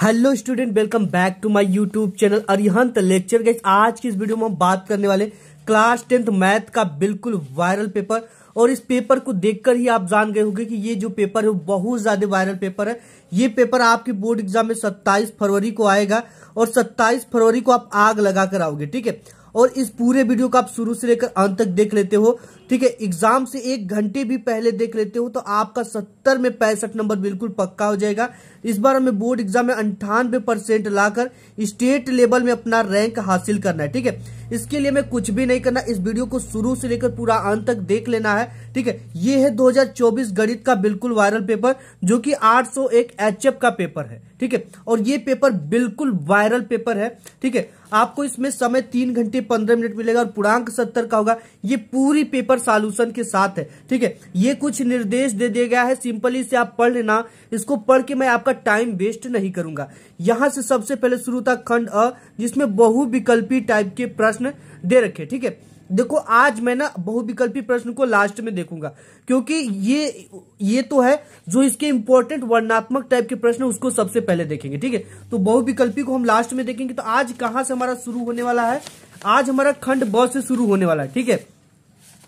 Hello student welcome back to my YouTube channel Arihant lecture guys आज की इस video में हम बात करने वाले क्लास टेंथ मैथ का बिल्कुल वायरल पेपर और इस पेपर को देखकर ही आप जान गए होंगे कि ये जो पेपर है बहुत ज़्यादा वायरल पेपर है. ये पेपर आपके बोर्ड एग्ज़ाम में 27 फरवरी को आएगा और 27 फरवरी को आप आग लगा आओगे, ठीक है? और इस पूरे वीडियो को आप शुरू से लेकर अंत तक देख लेते हो। ठीक है एग्ज़ाम से एक घंटे भी पहले देख लेते हो तो आपका सत्तर में पैंसठ नंबर बिल्कुल पक्का हो जाएगा। इस बार हमें बोर्ड एग्ज़ाम में अंठानवे परसेंट लाकर स्टेट लेवल में अपना रैंक हासिल करना है, ठीक है? इसके लिए मैं कुछ भी नहीं करना, इस वीडियो को शुरू से लेकर पूरा अंत तक देख लेना है, ठीक है? ये है 2024 गणित का बिल्कुल वायरल पेपर जो कि 801 एचएफ का पेपर है, ठीक है? और ये पेपर बिल्कुल वायरल पेपर है, ठीक है? आपको इसमें समय तीन घंटे पंद्रह मिनट मिलेगा और पूर्णांक सत्तर का होगा। ये पूरी पेपर सॉल्यूशन के साथ है। ठीक है? ये कुछ निर्देश दे दिया गया है। सिंपली से आप पढ़ लेना। इसको पढ़ के मैं आपका टाइम वेस्ट नहीं करूँगा। यहाँ से सबसे पहले शुरू था खंड अ, जिसमें बहुविकल्पी टाइप के प्रश्न दे रखे। ठीक है? देखो, आज मैं ना बहुविकल्पी प्रश्न को लास्ट में देखूँगा। क्योंकि ये ये तो है जो इसके इंपॉर्टेंट वर्णात्मक टाइप के प्रश्न उसको सबसे पहले देखेंगे। ठीक है? तो बहुविकल्पी को हम लास्ट में देखेंगे। तो आज कहाँ से हमारा शुरू होने वाला है? आज हमारा खंड ब से शुरू होने वाला है। ठीक है?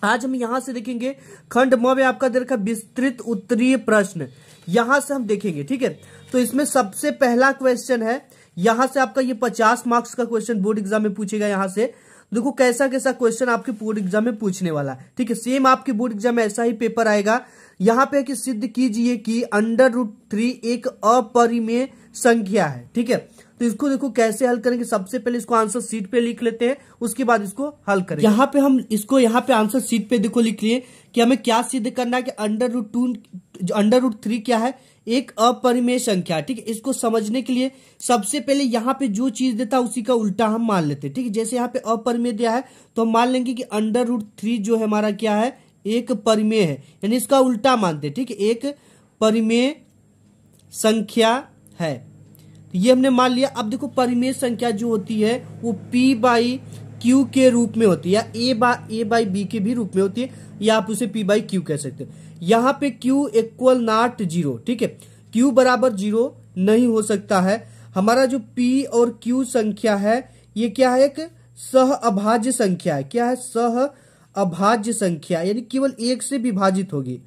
आज हम यहाँ से देखेंगे, खंड म में आपका दे रखा विस्तृत उत्तरीय प्रश्न। यहाँ से हम देखेंगे, ठीक है? तो इसमें सबसे पहला क्वेश्चन है, यहाँ से आपका ये पचास मार्क्स का क्वेश्चन बोर्ड एग्ज़ाम में पूछेगा यहाँ से। देखो, कैसा कैसा क्वेश्चन आपके बोर्ड एग्ज़ाम में पूछने वाला है, ठीक है? सेम आपके बोर्ड एग्ज़ाम में ऐसा ही पेपर आएगा। यहाँ पे कि सिद्ध कीजिए कि अंडर रूट थ्री एक अपरिमेय संख्या है, ठीक है? तो इसको देखो कैसे हल करेंगे। सबसे पहले इसको आंसर सीट पे लिख लेते हैं, उसके बाद इसको हल करेंगे। यहाँ पे हम इसको यहाँ पे आंसर सीट पे देखो लिख लिए कि हमें क्या सिद्ध करना है कि under root two under root three क्या है? एक अपरिमेय संख्या, ठीक है? इसको समझने के लिए सबसे पहले यहाँ पे जो चीज़ देता है, उसी का उल्टा हम मान लेते हैं, ठीक है? जैसे यहाँ पे अपरिमेय दिया है तो हम मान लेंगे कि अंडर रूट थ्री जो है हमारा क्या है? एक परिमेय है, यानी इसका उल्टा मानते हैं, ठीक है? एक परिमेय संख्या है। तो ये हमने मान लिया, अब देखो परिमेय संख्या जो होती है, वो पी बाई क्यू के रूप में होती है, या ए बा ए बाई बी के भी रूप में होती है, या आप उसे पी बाई क्यू कह सकते हैं। यहाँ पे क्यू इक्वल नॉट ज़ीरो ठीक है? क्यू बराबर ज़ीरो नहीं हो सकता है। हमारा जो पी और क्यू संख्या है, ये क्या है एक सह अभाज्य संख्या है। क्या है? सह अभाज्य संख्या, यानी केवल एक से विभाजित होगी।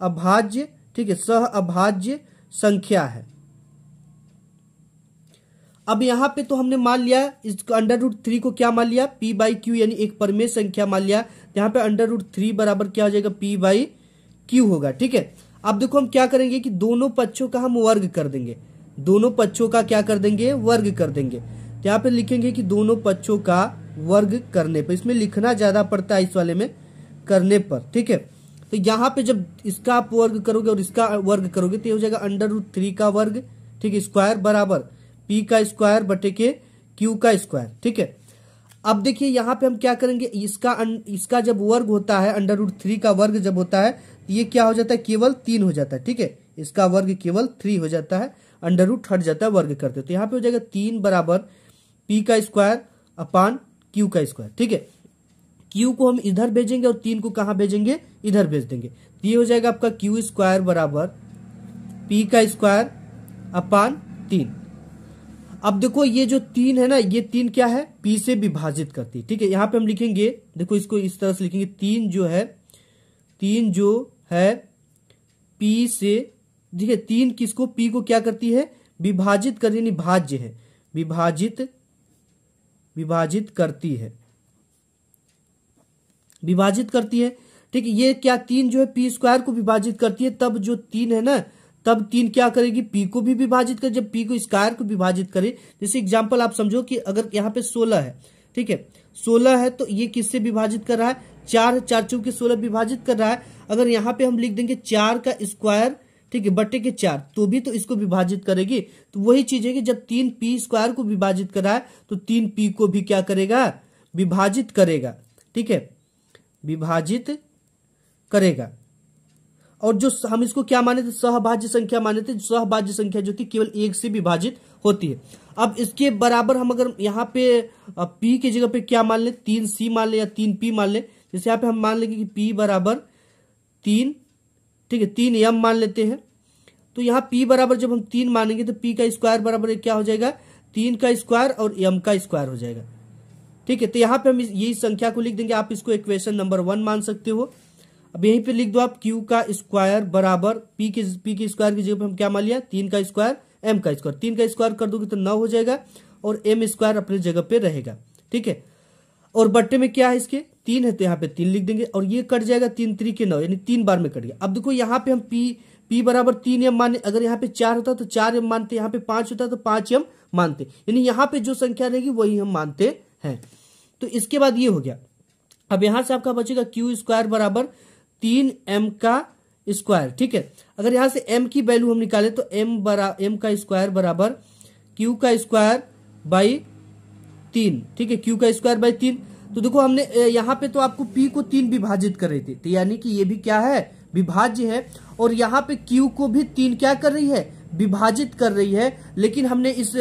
अभाज्य, ठीक है, सह अभाज्य संख्या है। अब यहाँ पे तो हमने मान लिया, इस अंडर रूट थ्री को क्या मान लिया? पी बाई क्यू यानी एक परमेय संख्या मान लिया। यहाँ पे अंडर रूट थ्री बराबर क्या हो जाएगा? पी बाई क्यू होगा, ठीक है? अब देखो हम क्या करेंगे कि दोनों पक्षों का हम वर्ग कर देंगे। दोनों पक्षों का क्या कर देंगे? वर्ग कर देंगे। तो यहाँ पे लिखेंगे कि दोनों पक्षों का वर्ग करने पर, इसमें लिखना ज़्यादा पड़ता है इस वाले में, करने पर, ठीक है? तो यहाँ पे जब इसका आप वर्ग करोगे और इसका वर्ग करोगे तो ये हो जाएगा अंडर रूट थ्री का वर्ग, ठीक है? स्क्वायर बराबर। पी का स्क्वायर बटे के क्यू का स्क्वायर ठीक है? अब देखिए, यहाँ पे हम क्या करेंगे? इसका इसका जब वर्ग होता है अंडर रूट थ्री का वर्ग जब होता है तो ये क्या हो जाता है? केवल तीन हो जाता है, ठीक है? इसका वर्ग केवल थ्री हो जाता है अंडर रूट हट जाता है, वर्ग करते तो यहाँ पे हो जाएगा तीन बराबर पी का स्क्वायर अपान क्यू का स्क्वायर ठीक है? क्यू को हम इधर भेजेंगे और तीन को कहा भेजेंगे? इधर भेज देंगे। तो ये हो जाएगा आपका क्यू स्क्वायर बराबर पी का स्क्वायर अपान तीन। अब देखो, ये जो तीन है ना, ये तीन क्या है? पी से विभाजित करती है। ठीक है, यहाँ पे हम लिखेंगे, देखो इसको इस तरह से लिखेंगे, तीन जो है, तीन जो है पी से ठीक है तीन किसको पी को क्या करती है? विभाजित कर यानी भाज्य है। विभाजित विभाजित करती है। विभाजित करती है। ठीक है, ये क्या तीन जो है पी स्क्वायर को विभाजित करती है, तब जो तीन है ना तब तीन क्या करेगी? पी को भी विभाजित करे। जब पी को स्क्वायर को विभाजित करे, जैसे एग्ज़ाम्पल आप समझो कि अगर यहाँ पे सोलह है, ठीक है? सोलह है तो ये किससे विभाजित कर रहा है? चार चार चौके सोलह विभाजित कर रहा है। अगर यहाँ पे हम लिख देंगे चार का स्क्वायर ठीक है, बटे के चार तो भी तो इसको विभाजित करेगी। तो वही चीज़ है कि जब तीन पी स्क्वायर को विभाजित कर रहा है तो तीन पी को भी क्या करेगा? विभाजित करेगा, ठीक है? विभाजित करेगा। और जो हम इसको क्या माने थे? सहभाज्य संख्या माने थे। सहभाज्य संख्या जो थी केवल एक से विभाजित होती है। अब इसके बराबर हम अगर यहाँ पे पी की जगह पे क्या मान ले? तीन सी मान ले या तीन पी मान ले। जैसे यहाँ पे हम मान लेंगे कि पी बराबर तीन, ठीक है, तीन यम मान लेते हैं। तो यहाँ पी बराबर जब हम तीन मानेंगे तो पी का स्क्वायर बराबर क्या हो जाएगा? तीन का स्क्वायर और एम का स्क्वायर हो जाएगा। ठीक है तो यहाँ पे हम यही संख्या को लिख देंगे। आप इसको इक्वेशन नंबर वन मान सकते हो। अब यहीं पे लिख दो आप क्यू का स्क्वायर बराबर पी के पी के स्क्वायर की जगह पे हम क्या मान लिया? तीन का स्क्वायर एम का स्क्वायर तीन का स्क्वायर कर दोगे तो नौ हो जाएगा और एम स्क्वायर अपने जगह पे रहेगा। ठीक है? और बट्टे में क्या है इसके? तीन है तो यहाँ पे तीन लिख देंगे और ये कट जाएगा तीन त्री के नौ, यानी तीन बार में कट गया। अब देखो यहाँ पे हम पी पी बराबर तीन एम माने अगर यहाँ पे चार होता तो चार एम मानते, यहाँ पे पाँच होता तो पाँच एम मानते। यानी यहाँ पे जो संख्या रहेगी वही हम मानते हैं। तो इसके बाद ये हो गया। अब यहाँ से आपका बचेगा क्यू स्क्वायर बराबर तीन एम का स्क्वायर ठीक है? अगर यहाँ से एम की वैल्यू हम निकाले तो एम बरा एम का स्क्वायर बराबर क्यू का स्क्वायर बाई तीन, ठीक है? क्यू का स्क्वायर बाई तीन। तो देखो, हमने यहाँ पे तो आपको पी को तीन विभाजित कर रहे थे तो यानी कि ये भी क्या है? विभाज्य है। और यहाँ पे क्यू को भी तीन क्या कर रही है? विभाजित कर रही है। लेकिन हमने इस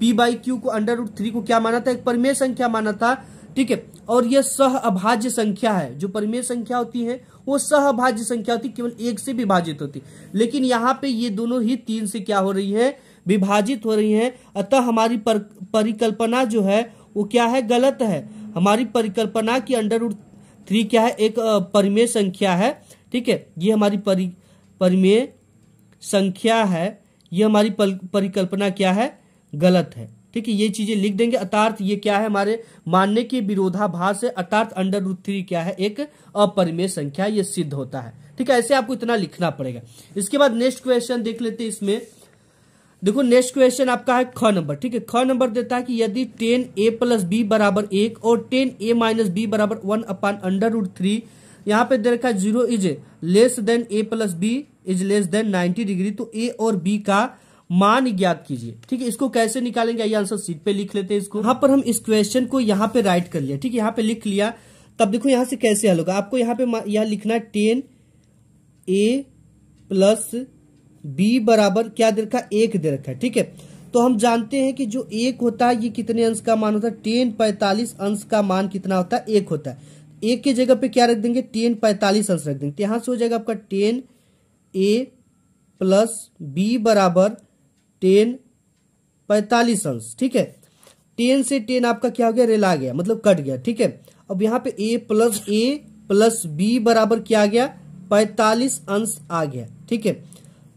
पी बाई क्यू को अंडर रूट थ्री को क्या माना था? एक परिमेय संख्या माना था, ठीक है? और यह सह अभाज्य संख्या है। जो परिमेय संख्या होती है वो सह अभाज्य संख्या होती केवल एक से विभाजित होती। लेकिन यहाँ पे ये दोनों ही तीन से क्या हो रही है? विभाजित हो रही है। अतः हमारी पर, परिकल्पना जो है वो क्या है? गलत है। हमारी परिकल्पना की अंडर थ्री क्या है? एक परिमेय संख्या है। ठीक है? ये हमारी परि परिमेय संख्या है। ये हमारी परिकल्पना क्या है? गलत है। ठीक है, ये चीज़ें लिख देंगे। अर्थात ये क्या है हमारे मानने के विरोधाभास है। अर्थात अंडर रूट थ्री क्या है? एक अपरिमेय संख्या ये सिद्ध होता है। ठीक है, ऐसे आपको इतना लिखना पड़ेगा। इसके बाद नेक्स्ट क्वेश्चन देख लेते हैं इसमें। देखो नेक्स्ट क्वेश्चन आपका है ख नंबर ठीक है, ख नंबर देता है कि यदि टेन ए प्लस बी बराबर एक और टेन ए माइनस बी बराबर one upon under root three यहाँ पे दे रखा है zero is less than A plus B is less than ninety degree तो ए और बी का मान ज्ञात कीजिए। ठीक है, इसको कैसे निकालेंगे? आइए आंसर सीट पे लिख लेते हैं इसको। यहाँ पर हम इस क्वेश्चन को यहाँ पे राइट कर लिया। ठीक है, यहाँ पे लिख लिया। तब देखो यहाँ से कैसे हल होगा? आपको यहाँ पे यहाँ लिखना टेन ए प्लस बी बराबर, क्या दे रखा? एक दे रखा है। ठीक है तो हम जानते हैं कि जो एक होता है, ये कितने अंश का मान होता है? टेन पैंतालीस अंश का मान कितना होता है? एक होता है। एक के जगह पे क्या रख देंगे? टेन पैंतालीस अंश रख देंगे। तो यहाँ से हो जाएगा आपका टेन ए प्लस बी बराबर टेन पैतालीस अंश, ठीक है? टेन से टेन आपका क्या हो गया? रेला गया मतलब कट गया, ठीक है? अब यहाँ पे A plus A plus B बराबर क्या आ गया? पैतालीस अंश आ गया, ठीक है?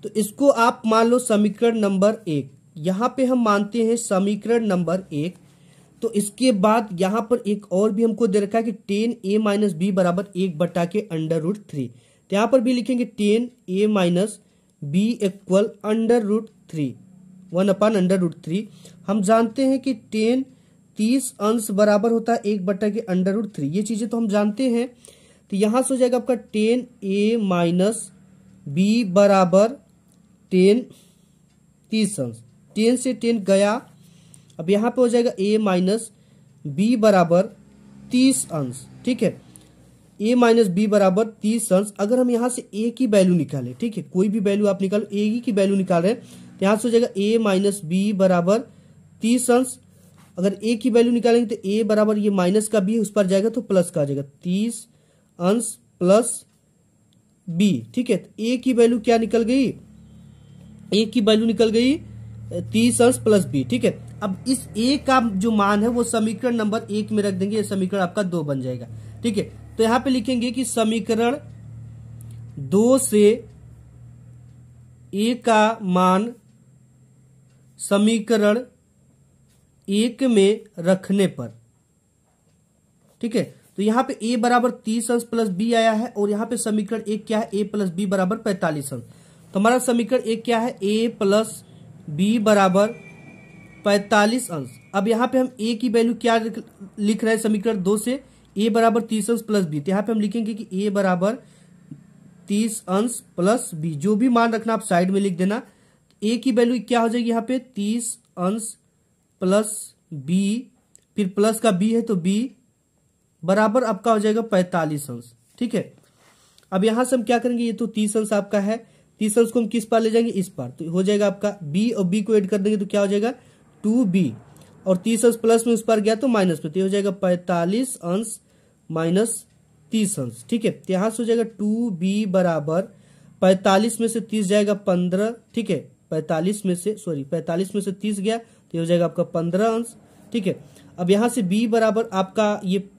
तो इसको आप मान लो समीकरण नंबर एक। यहाँ पे हम मानते हैं समीकरण नंबर एक। तो इसके बाद यहाँ पर एक और भी हमको दे रखा है कि टेन ए माइनस बी बराबर एक बटा के अंडर रूट थ्री तो यहाँ पर भी लिखेंगे tan A minus B equal under root three one upon under root three. हम जानते हैं कि टेन तीस अंश बराबर होता है एक बटा के अंडर रूट थ्री। ये चीज़ें तो हम जानते हैं। तो यहाँ से हो जाएगा आपका टेन ए माइनस बी बराबर टेन तीस अंश। टेन से टेन गया। अब यहाँ पे हो जाएगा ए माइनस बी बराबर तीस अंश। ठीक है? ए माइनस बी बराबर तीस अंश। अगर हम यहाँ से ए की वैल्यू निकालें, ठीक है? कोई भी वैल्यू आप निकालो ए की वैल्यू निकाल रहे हैं। यहाँ से हो जाएगा ए माइनस बी बराबर तीस अंश। अगर ए की वैल्यू निकालेंगे तो ए बराबर ये माइनस का बी उस पर जाएगा तो प्लस का आ जाएगा। तीस अंश प्लस बी ठीक है? तो ए की वैल्यू क्या निकल गई? ए की वैल्यू निकल गई तीस अंश प्लस बी ठीक है? अब इस ए का जो मान है वो समीकरण नंबर एक में रख देंगे, ये समीकरण आपका दो बन जाएगा, ठीक है? तो यहाँ पे लिखेंगे कि समीकरण दो से ए का मान समीकरण एक में रखने पर। ठीक है? तो यहाँ पे a बराबर तीस अंश प्लस बी आया है और यहाँ पे समीकरण एक क्या है? A प्लस बी बराबर पैंतालीस अंश। तो हमारा समीकरण एक क्या है? A प्लस बी बराबर पैतालीस अंश। अब यहाँ पे हम a की वैल्यू क्या लिख रहे हैं समीकरण दो से? A बराबर तीस अंश प्लस बी तो यहाँ पे हम लिखेंगे कि a बराबर तीस अंश प्लस बी जो भी मान रखना आप साइड में लिख देना। ए की वैल्यू क्या हो जाएगी यहाँ पे? तीस अंश प्लस बी फिर प्लस का बी है तो बी बराबर आपका हो जाएगा पैतालीस अंश, ठीक है? अब यहाँ से हम क्या करेंगे? ये तो तीस अंश आपका है। तीस अंश को हम किस पार ले जाएँगे? इस पार। तो हो जाएगा आपका बी और बी को ऐड कर देंगे तो क्या हो जाएगा? टू बी और तीस अंश प्लस में उस पर गया तो माइनस में तो हो जाएगा पैतालीस अंश माइनस तीस अंश, ठीक है? तो यहाँ से हो जाएगा टू बी बराबर पैतालीस में से तीस जाएगा पंद्रह, ठीक है? पैतालीस में से सॉरी पैतालीस में से तीस गया तो ये हो जाएगा आपका पंद्रह अंश, ठीक है? अब यहाँ से बी बराबर आपका ये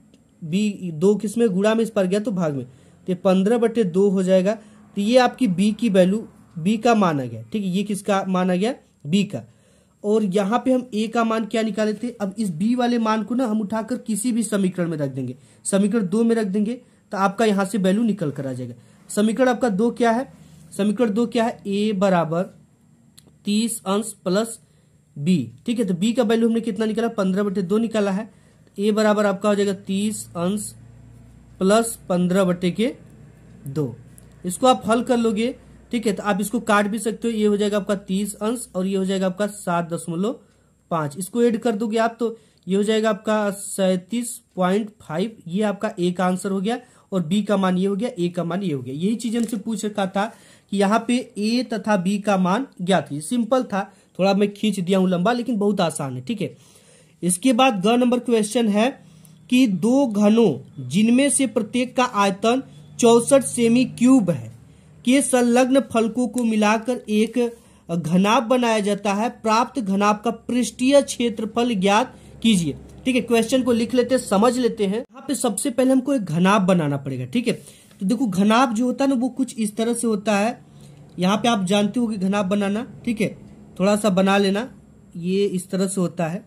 बी दो किसमें गुड़ा में इस पर गया तो भाग में तो पंद्रह बटे दो हो जाएगा तो ये आपकी बी की वैल्यू बी का मान गया, ठीक है? ये किसका मान गया? बी का। और यहाँ पे हम ए का मान क्या निकाले थे? अब इस बी वाले मान को ना हम उठाकर किसी भी समीकरण में रख देंगे, समीकरण दो में रख देंगे तो आपका यहाँ से वैल्यू निकल कर आ जाएगा। समीकरण आपका दो क्या है? समीकरण दो क्या है? ए बराबर तीस अंश प्लस बी ठीक है? तो बी का वैल्यू हमने कितना निकाला? पंद्रह बटे दो निकाला है। ए बराबर आपका हो जाएगा तीस अंश प्लस पंद्रह बटे के दो। इसको आप हल कर लोगे, ठीक है? तो आप इसको काट भी सकते हो। ये हो जाएगा आपका तीस अंश और ये हो जाएगा आपका सात दशमलव पाँच। इसको ऐड कर दोगे आप तो ये हो जाएगा आपका सैतीस पॉइंट फाइव। ये आपका ए का आंसर हो गया और बी का मान ये हो गया ए का मान ये हो गया। यही चीज़ हमसे पूछ रखा था कि यहाँ पे ए तथा बी का मान ज्ञात है। सिंपल था। थोड़ा मैं खींच दिया हूँ लंबा, लेकिन बहुत आसान है, ठीक है? इसके बाद ग नंबर क्वेश्चन है कि दो घनों जिनमें से प्रत्येक का आयतन चौसठ सेमी क्यूब है, के संलग्न फलकों को मिलाकर एक घनाभ बनाया जाता है। प्राप्त घनाभ का पृष्ठीय क्षेत्रफल ज्ञात कीजिए, ठीक है? क्वेश्चन को लिख लेते समझ लेते हैं। यहाँ पे सबसे पहले हमको एक घनाभ बनाना पड़ेगा, ठीक है? तो देखो, घनाभ जो होता है ना, वो कुछ इस तरह से होता है। यहाँ पे आप जानते हो कि घनाभ बनाना, ठीक है? थोड़ा सा बना लेना, ये इस तरह से होता है।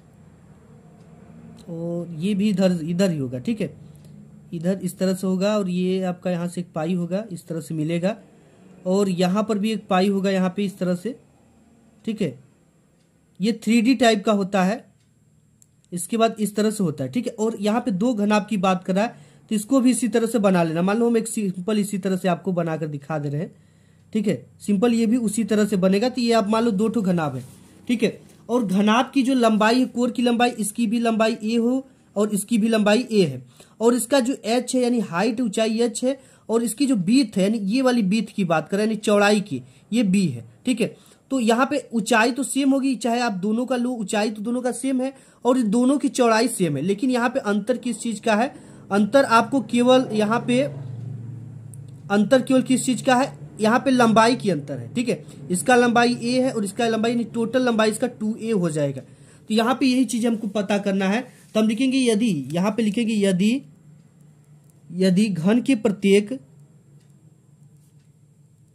और ये भी इधर इधर ही होगा, ठीक है? इधर इस तरह से होगा और ये आपका यहाँ से एक पाई होगा, इस तरह से मिलेगा। और यहाँ पर भी एक पाई होगा, यहाँ पे इस तरह से, ठीक है? ये थ्री टाइप का होता है। इसके बाद इस तरह से होता है, ठीक है? और यहाँ पे दो घनाभ की बात कर है। तो इसको भी इसी तरह से बना लेना। मान लो हम एक सिंपल इसी तरह से आपको बनाकर दिखा दे रहे हैं। ठीक है? सिंपल ये भी उसी तरह से बनेगा। तो ये आप मान लो दो ठो घनाभ है। ठीक है? और घनाब की जो लंबाई है, कोर की लंबाई, इसकी भी लंबाई ए हो और इसकी भी लंबाई ए है। और इसका जो एच है, यानी हाइट, ऊंचाई एच है, और इसकी जो बीथ है, यानी ये वाली बीथ की बात करें, यानी चौड़ाई की, ये बी है। ठीक है? तो यहाँ पे ऊंचाई तो सेम होगी, चाहे आप दोनों का लो, ऊंचाई तो दोनों का सेम है, और दोनों की चौड़ाई सेम है। लेकिन यहाँ पे अंतर किस चीज़ का है? अंतर आपको केवल यहाँ पे, अंतर केवल किस चीज़ का है? यहाँ पे लंबाई की अंतर है, ठीक है? इसका लंबाई ए है और इसका लंबाई टोटल लंबाई इसका टू ए हो जाएगा। तो यहाँ पे यही चीज़ हमको पता करना है। तो हम लिखेंगे यदि, यहाँ पे लिखेंगे यदि यदि घन के प्रत्येक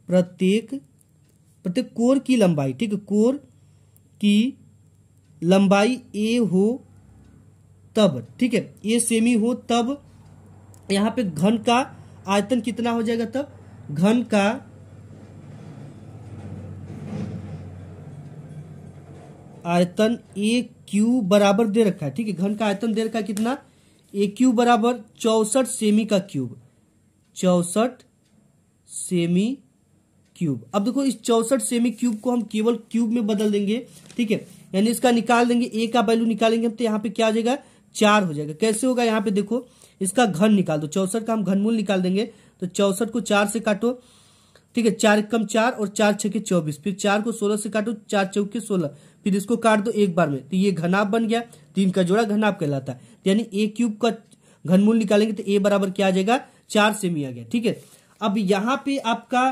प्रत्येक प्रत्येक कोर की लंबाई, ठीक है? कोर की लंबाई ए हो तब, ठीक है? ए सेमी हो तब, यहाँ पे घन का आयतन कितना हो जाएगा तब? घन का आयतन ए क्यू बराबर दे रखा है, ठीक है? घन का आयतन दे रखा है कितना? ए क्यू बराबर चौसठ सेमी का क्यूब। चौसठ सेमी क्यूब। अब देखो, इस चौसठ सेमी क्यूब को हम केवल क्यूब में बदल देंगे, ठीक है? यानी इसका निकाल देंगे ए का वैल्यू निकालेंगे हम तो यहाँ पे क्या आ जाएगा? चार हो जाएगा। कैसे होगा? यहाँ पे देखो, इसका घन निकाल दो। चौसठ का हम घनमूल निकाल देंगे। तो चौसठ को चार से काटो। ठीक है, चार कम चार और चार छह चौबीस। फिर चार को सोलह से काटो, चार चौके सोलह। फिर इसको काट दो एक बार में। तो ये घनाप बन गया। तीन का जोड़ा घनाभ कहलाता है। यानी ए क्यूब का घनमूल निकालेंगे तो ए बराबर क्या आ जाएगा? चार सेमी आ गया। ठीक है? अब यहाँ पे आपका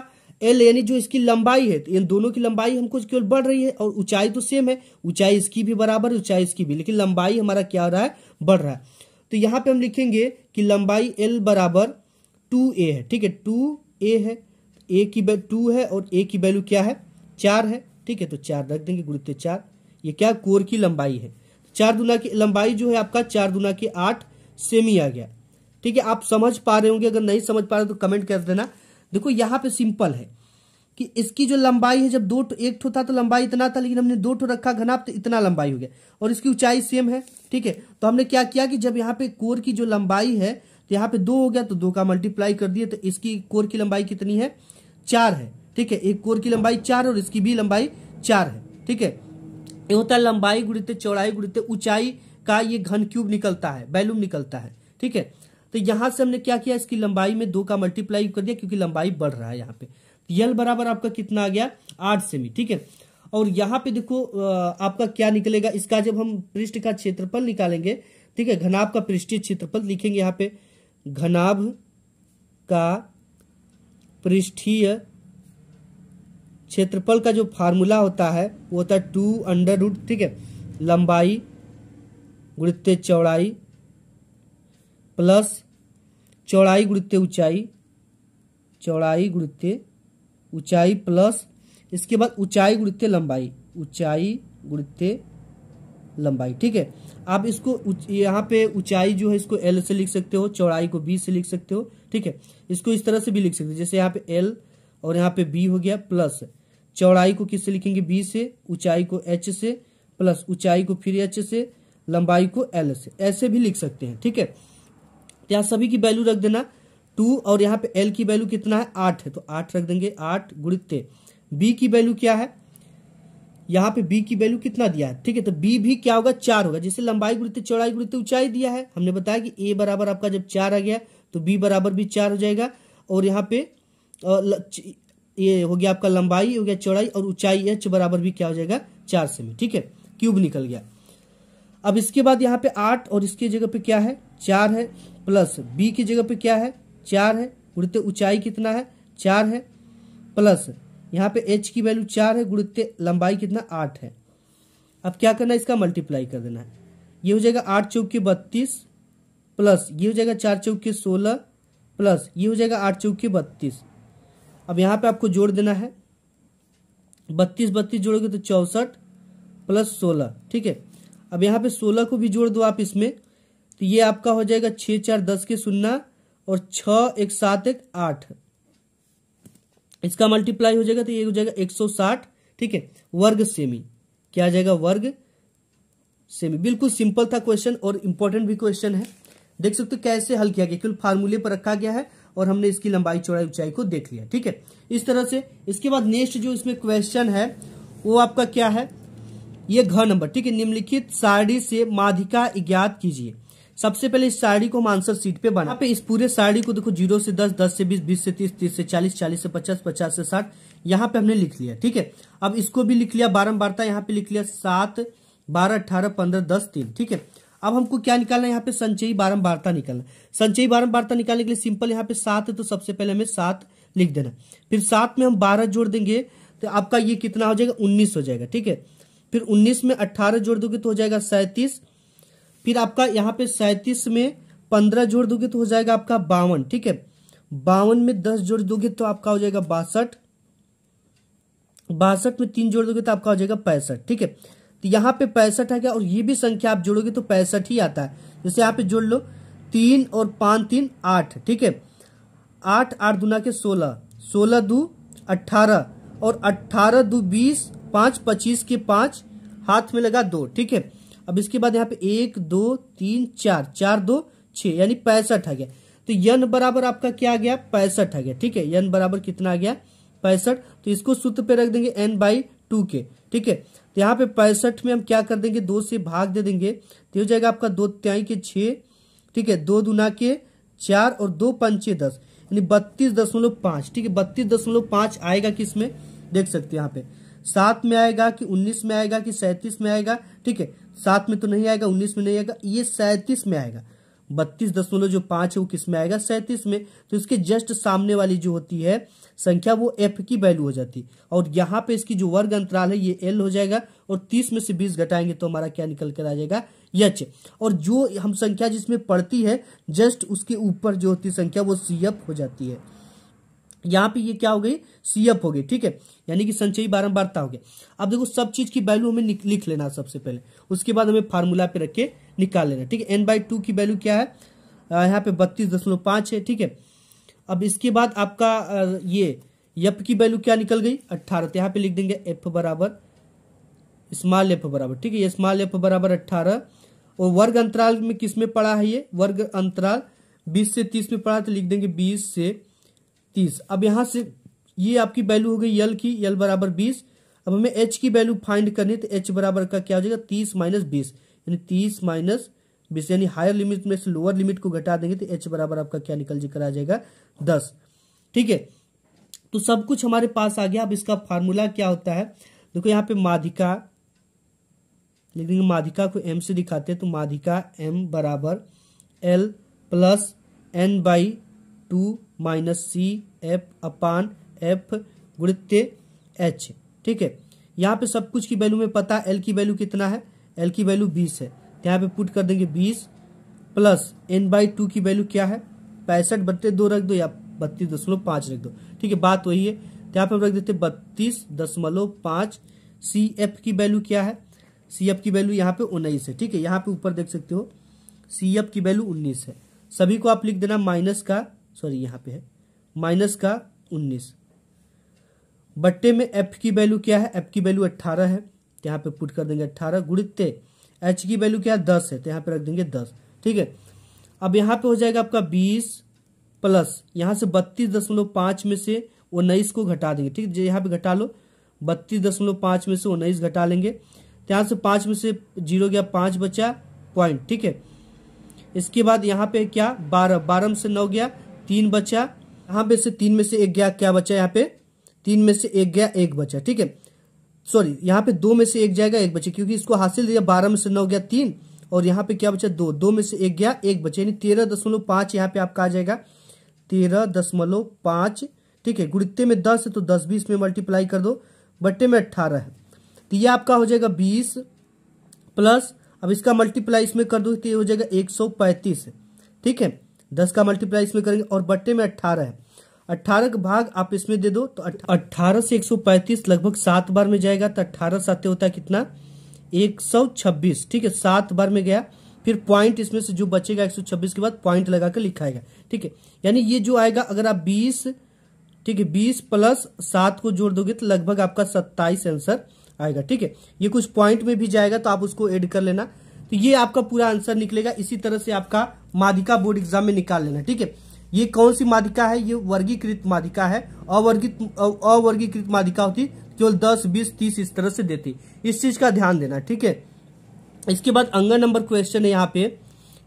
एल यानी जो इसकी लंबाई है तो इन दोनों की लंबाई हमको केवल बढ़ रही है और ऊंचाई तो सेम है, ऊंचाई इसकी भी बराबर ऊंचाई इसकी भी, लेकिन लंबाई हमारा क्या हो रहा है, बढ़ रहा है। तो यहाँ पे हम लिखेंगे कि लंबाई एल बराबर टू ए है, ठीक है टू ए है ए की टू है और ए की वैल्यू क्या है, चार है, ठीक है तो चार रख देंगे गुरुत्व चार, ये क्या कोर की लंबाई है। चार दुना की, लंबाई जो है आपका चार दुना की आठ सेमी आ गया। ठीक है, आप समझ पा रहे होंगे, अगर नहीं समझ पा रहे तो कमेंट कर देना। देखो, यहाँ पे सिंपल है कि इसकी जो लंबाई है, जब दो एक ठो था तो लंबाई इतना था, लेकिन हमने दो ठो रखा घनाप तो इतना लंबाई हो गया। और इसकी ऊंचाई सेम है, ठीक है? तो हमने क्या किया कि जब यहाँ पे कोर की जो लंबाई है तो यहाँ पे दो हो गया तो दो का मल्टीप्लाई कर दिए तो इसकी कोर की लंबाई कितनी है? चार है, ठीक है? एक कोर की लंबाई चार और इसकी भी लंबाई चार है, ठीक है? ये होता है लंबाई गुड़ित चौड़ाई गुड़ित ऊंचाई का ये घन क्यूब निकलता है बैलूम निकलता है, ठीक है? तो यहाँ से हमने क्या किया? इसकी लंबाई में दो का मल्टीप्लाई कर दिया, क्योंकि लंबाई बढ़ रहा है यहाँ पे। यल बराबर आपका कितना आ गया? आठ सेमी ठीक है? और यहाँ पे देखो आपका क्या निकलेगा? इसका जब हम पृष्ठ का क्षेत्रफल निकालेंगे, ठीक है? घनाभ का पृष्ठीय क्षेत्रफल लिखेंगे यहाँ पे। घनाभ का पृष्ठीय क्षेत्रफल का जो फार्मूला होता है, वो होता है टू अंडर रूट, ठीक है? लंबाई, गुणित चौड़ाई प्लस चौड़ाई गुणित ऊंचाई, चौड़ाई गुणित ऊंचाई प्लस इसके बाद ऊंचाई गुणित लंबाई, ऊंचाई गुणित लंबाई, ठीक है? आप इसको यहाँ पे ऊंचाई जो है इसको एल से लिख सकते हो, चौड़ाई को बी से लिख सकते हो, ठीक है? इसको इस तरह से भी लिख सकते हो, जैसे यहाँ पे एल और यहाँ पे बी हो गया प्लस। चौड़ाई को किससे लिखेंगे? बी से, ऊंचाई को एच से, प्लस ऊंचाई को फिर एच से, लंबाई को एल से। ऐसे भी लिख सकते हैं, ठीक है? यहाँ सभी की वैल्यू रख देना टू और यहाँ पे एल की वैल्यू कितना है? आठ है। तो आठ रख देंगे। आठ गुणित बी की वैल्यू क्या है? यहाँ पे बी की वैल्यू कितना दिया है? ठीक है तो बी भी क्या होगा? चार होगा। जैसे लंबाई गुणित चौड़ाई गुणित ऊंचाई दिया है। हमने बताया कि ए बराबर आपका जब चार आ गया तो बी बराबर भी चार हो जाएगा। और यहाँ पे ये हो गया आपका लंबाई, हो गया चौड़ाई और ऊंचाई एच बराबर भी क्या हो जाएगा? चार सेमी। ठीक है, क्यूब निकल गया। अब इसके बाद यहाँ पे आठ और इसके जगह पे क्या है? चार है, प्लस बी की जगह पे क्या है? चार है। गुणित ऊंचाई कितना है? चार है। प्लस यहाँ पे एच की वैल्यू चार है, गुणित लंबाई कितना? आठ है। अब क्या करना है? इसका मल्टीप्लाई कर देना है। ये हो जाएगा आठ चौके बत्तीस, प्लस ये हो जाएगा चार चौके सोलह, प्लस ये हो जाएगा आठ चौके बत्तीस। अब यहाँ पे आपको जोड़ देना है। बत्तीस बत्तीस जोड़ोगे तो चौसठ, प्लस सोलह, ठीक है? अब यहाँ पे सोलह को भी जोड़ दो आप इसमें। तो ये आपका हो जाएगा छह, चार, दस के सुनना और छ, एक, सात, एक, आठ। इसका मल्टीप्लाई हो जाएगा तो ये हो जाएगा एक सौ साठ, ठीक है? वर्ग सेमी क्या आ जाएगा? वर्ग सेमी बिल्कुल सिंपल था क्वेश्चन और इंपॉर्टेंट भी क्वेश्चन है। देख सकते हो कैसे हल किया गया। केवल फार्मूले पर रखा गया है और हमने इसकी लंबाई, चौड़ाई, ऊंचाई को देख लिया, ठीक है? इस तरह से इसके बाद नेक्स्ट जो इसमें क्वेश्चन है, वो आपका क्या है? ये घ नंबर, ठीक है? निम्नलिखित सारणी से माधिका ज्ञात कीजिए। सबसे पहले इस साड़ी को हम आंसर सीट पे बना पे इस पूरे साड़ी को देखो, ज़ीरो से दस दस से बीस बीस से तीस तीस से चालीस चालीस से पचास पचास से साठ, यहाँ पे हमने लिख लिया, ठीक है? अब इसको भी लिख लिया बारम्बारता यहाँ पे लिख लिया, सात, बारह, अठारह, पंद्रह, दस, तीन, ठीक है? अब हमको क्या निकालना है? यहाँ पे संचयी बारम्बारता निकालना संचयी बारम्बारता निकालने के लिए सिंपल, यहाँ पे सात है तो सबसे पहले हमें सात लिख देना फिर सात में हम बारह जोड़ देंगे तो आपका ये कितना हो जाएगा? उन्नीस हो जाएगा, ठीक है? फिर उन्नीस में अट्ठारह जोड़ दोगे तो हो जाएगा सैतीस फिर आपका यहाँ पे सैतीस में पंद्रह जोड़ दोगे तो हो जाएगा आपका बावन, ठीक है? बावन में दस जोड़ दोगे तो आपका हो जाएगा बासठ। बासठ में तीन जोड़ दोगे तो आपका हो जाएगा पैंसठ, ठीक है? तो यहाँ पे पैंसठ आ गया और ये भी संख्या आप जोड़ोगे तो पैंसठ ही आता है। जैसे यहाँ पे जोड़ लो, तीन और पाँच, तीन, आठ, ठीक है? आठ आठ दुना के सोलह। सोलह दो अट्ठारह और अट्ठारह दो बीस, पाँच, पच्चीस के पाँच, हाथ में लगा दो, ठीक है? अब इसके बाद यहाँ पे एक, दो, तीन, चार चार, दो छ यानी पैंसठ आ गया। तो यन बराबर आपका क्या आ गया? पैंसठ आ गया, ठीक है? यन बराबर कितना आ गया? पैंसठ। तो इसको सूत्र पे रख देंगे एन बाई टू के, ठीक है? तो यहाँ पे पैंसठ में हम क्या कर देंगे? दो से भाग दे देंगे। तो हो जाएगा आपका दो त्याई के छ ठीक है? दो दुना के चार और दो पंचे दस, यानी बत्तीस दशमलव पाँच, ठीक है? बत्तीस दशमलव पाँच आएगा किसमें देख सकते हैं यहाँ पे। सात में आएगा कि उन्नीस में आएगा कि सैतीस में आएगा? ठीक है, सात में तो नहीं आएगा, उन्नीस में नहीं आएगा, ये सैतीस में आएगा। बत्तीस दशमलव जो पाँच है वो किसमें आएगा? सैतीस में। तो इसके जस्ट सामने वाली जो होती है संख्या, वो एफ़ की वैल्यू हो जाती। है और यहाँ पे इसकी जो वर्ग अंतराल है, ये एल हो जाएगा और तीस में से बीस घटाएँगे तो हमारा क्या निकल कर आ जाएगा? यच और जो हम संख्या जिसमें पड़ती है, जस्ट उसके ऊपर जो होती संख्या, वो सीएफ हो जाती है। यहाँ पे ये क्या हो गई? सीएफ हो गई, ठीक है? यानी कि संचयी बारंबारता हो गया अब देखो, सब चीज़ की वैल्यू हमें लिख लेना सबसे पहले। उसके बाद हमें फार्मूला पे रख के निकाल लेना, ठीक है? एन बाई टू की वैल्यू क्या है? यहाँ पे बत्तीस दशमलव पाँच है, ठीक है? अब इसके बाद आपका ये यप की वैल्यू क्या निकल गई? अट्ठारह। तो यहाँ पे लिख देंगे एफ़ बराबर स्मॉल एफ़ बराबर, ठीक है? ये स्मॉल एफ़ बराबर अट्ठारह। और वर्ग अंतराल में किसमें पड़ा है ये? वर्ग अंतराल बीस से तीस में पड़ा तो लिख देंगे बीस से तीस। अब यहाँ से ये आपकी वैल्यू हो गई यल की यल बराबर बीस। अब हमें एच की वैल्यू फाइंड करनी तो एच बराबर का क्या हो जाएगा? तीस माइनस बीस। यानी तीस माइनस बीस, यानी हायर लिमिट में से लोअर लिमिट को घटा देंगे तो एच बराबर आपका क्या निकल जी आ जाएगा? दस। ठीक है? तो सब कुछ हमारे पास आ गया। अब इसका फार्मूला क्या होता है? देखो यहाँ पे माधिका, लिख देंगे माधिका को एम से दिखाते हैं तो माधिका एम बराबर L plus N by two minus C, F upon, F गुणित एच। ठीक है? यहाँ पे सब कुछ की वैल्यू में पता एल की वैल्यू कितना है? एल की वैल्यू बीस है। तो यहाँ पे पुट कर देंगे बीस प्लस एन बाई टू की वैल्यू क्या है? पैंसठ बत्तीस दो रख दो या बत्तीस दशमलव पाँच रख दो। ठीक है? बात वही है। तो यहाँ पे हम रख देते बत्तीस दशमलव पाँच। सी एफ़ की वैल्यू क्या है? सी एफ़ की वैल्यू यहाँ पे उन्नीस है। ठीक है? यहाँ पे ऊपर देख सकते हो। सी एफ़ की वैल्यू उन्नीस है। सभी को आप लिख देना माइनस का सॉरी, यहाँ पे है। माइनस का उन्नीस। बट्टे में एफ़ की वैल्यू क्या है? एफ़ की वैल्यू अट्ठारह है। यहाँ पे पुट कर देंगे अट्ठारह गुड़ित एच की वैल्यू क्या? है दस है। तो यहाँ पे रख देंगे दस। ठीक है? अब यहाँ पे हो जाएगा आपका बीस प्लस। यहाँ से बत्तीस दशमलव पाँच में से उन्नीस को घटा देंगे। ठीक है? यहाँ पे घटा लो। बत्तीस दशमलव पाँच में से उन्नीस घटा लेंगे। तो यहाँ से पाँच में से ज़ीरो गया पाँच बचा पॉइंट। ठीक है? इसके बाद यहाँ पे क्या? बारह। बारह में से नौ गया तीन बचा। यहाँ पे से तीन में से एक गया, क्या बचा यहाँ पे? तीन में से एक गया, एक बचा, ठीक है? सॉरी यहाँ पे दो में से एक जाएगा, एक बचे, क्योंकि इसको हासिल दिया बारह में से नौ गया तीन, और यहाँ पे क्या बचा? दो दो में से एक गया, एक बचे, यानी तेरह दशमलव पाँच यहाँ पे आपका आ जाएगा। तेरह दशमलव पाँच, ठीक है? गुड़ित्ते में दस है तो दस बीस में मल्टीप्लाई कर दो, बट्टे में अट्ठारह है। तो ये आपका हो जाएगा बीस प्लस अब इसका मल्टीप्लाई इसमें कर दो तो ये हो जाएगा एक सौ पैंतीस ठीक है? दस का मल्टीप्लाई इसमें करेंगे और बट्टे में अट्ठारह है। अट्ठारह का भाग आप इसमें दे दो तो अट्ठारह से एक सौ पैंतीस लगभग सात बार में जाएगा तो अट्ठारह साते होता है कितना? एक सौ छब्बीस, ठीक है, सात बार में गया, फिर पॉइंट इसमें से जो बचेगा एक सौ छब्बीस के बाद पॉइंट लगा कर लिखाएगा, ठीक है। यानी ये जो आएगा, अगर आप बीस, ठीक है, बीस प्लस सात को जोड़ दोगे तो लगभग आपका सत्ताईस आंसर आएगा, ठीक है। ये कुछ पॉइंट में भी जाएगा तो आप उसको एड कर लेना। तो ये आपका पूरा आंसर निकलेगा। इसी तरह से आपका मादिका बोर्ड एग्ज़ाम में निकाल लेना, ठीक है? ये कौन सी मादिका है? ये वर्गीकृत मादिका है। अवर्गित अवर्गीकृत मादिका होती, केवल दस, बीस, तीस इस तरह से देती। इस चीज़ का ध्यान देना, ठीक है? इसके बाद अंगन नंबर क्वेश्चन है यहाँ पे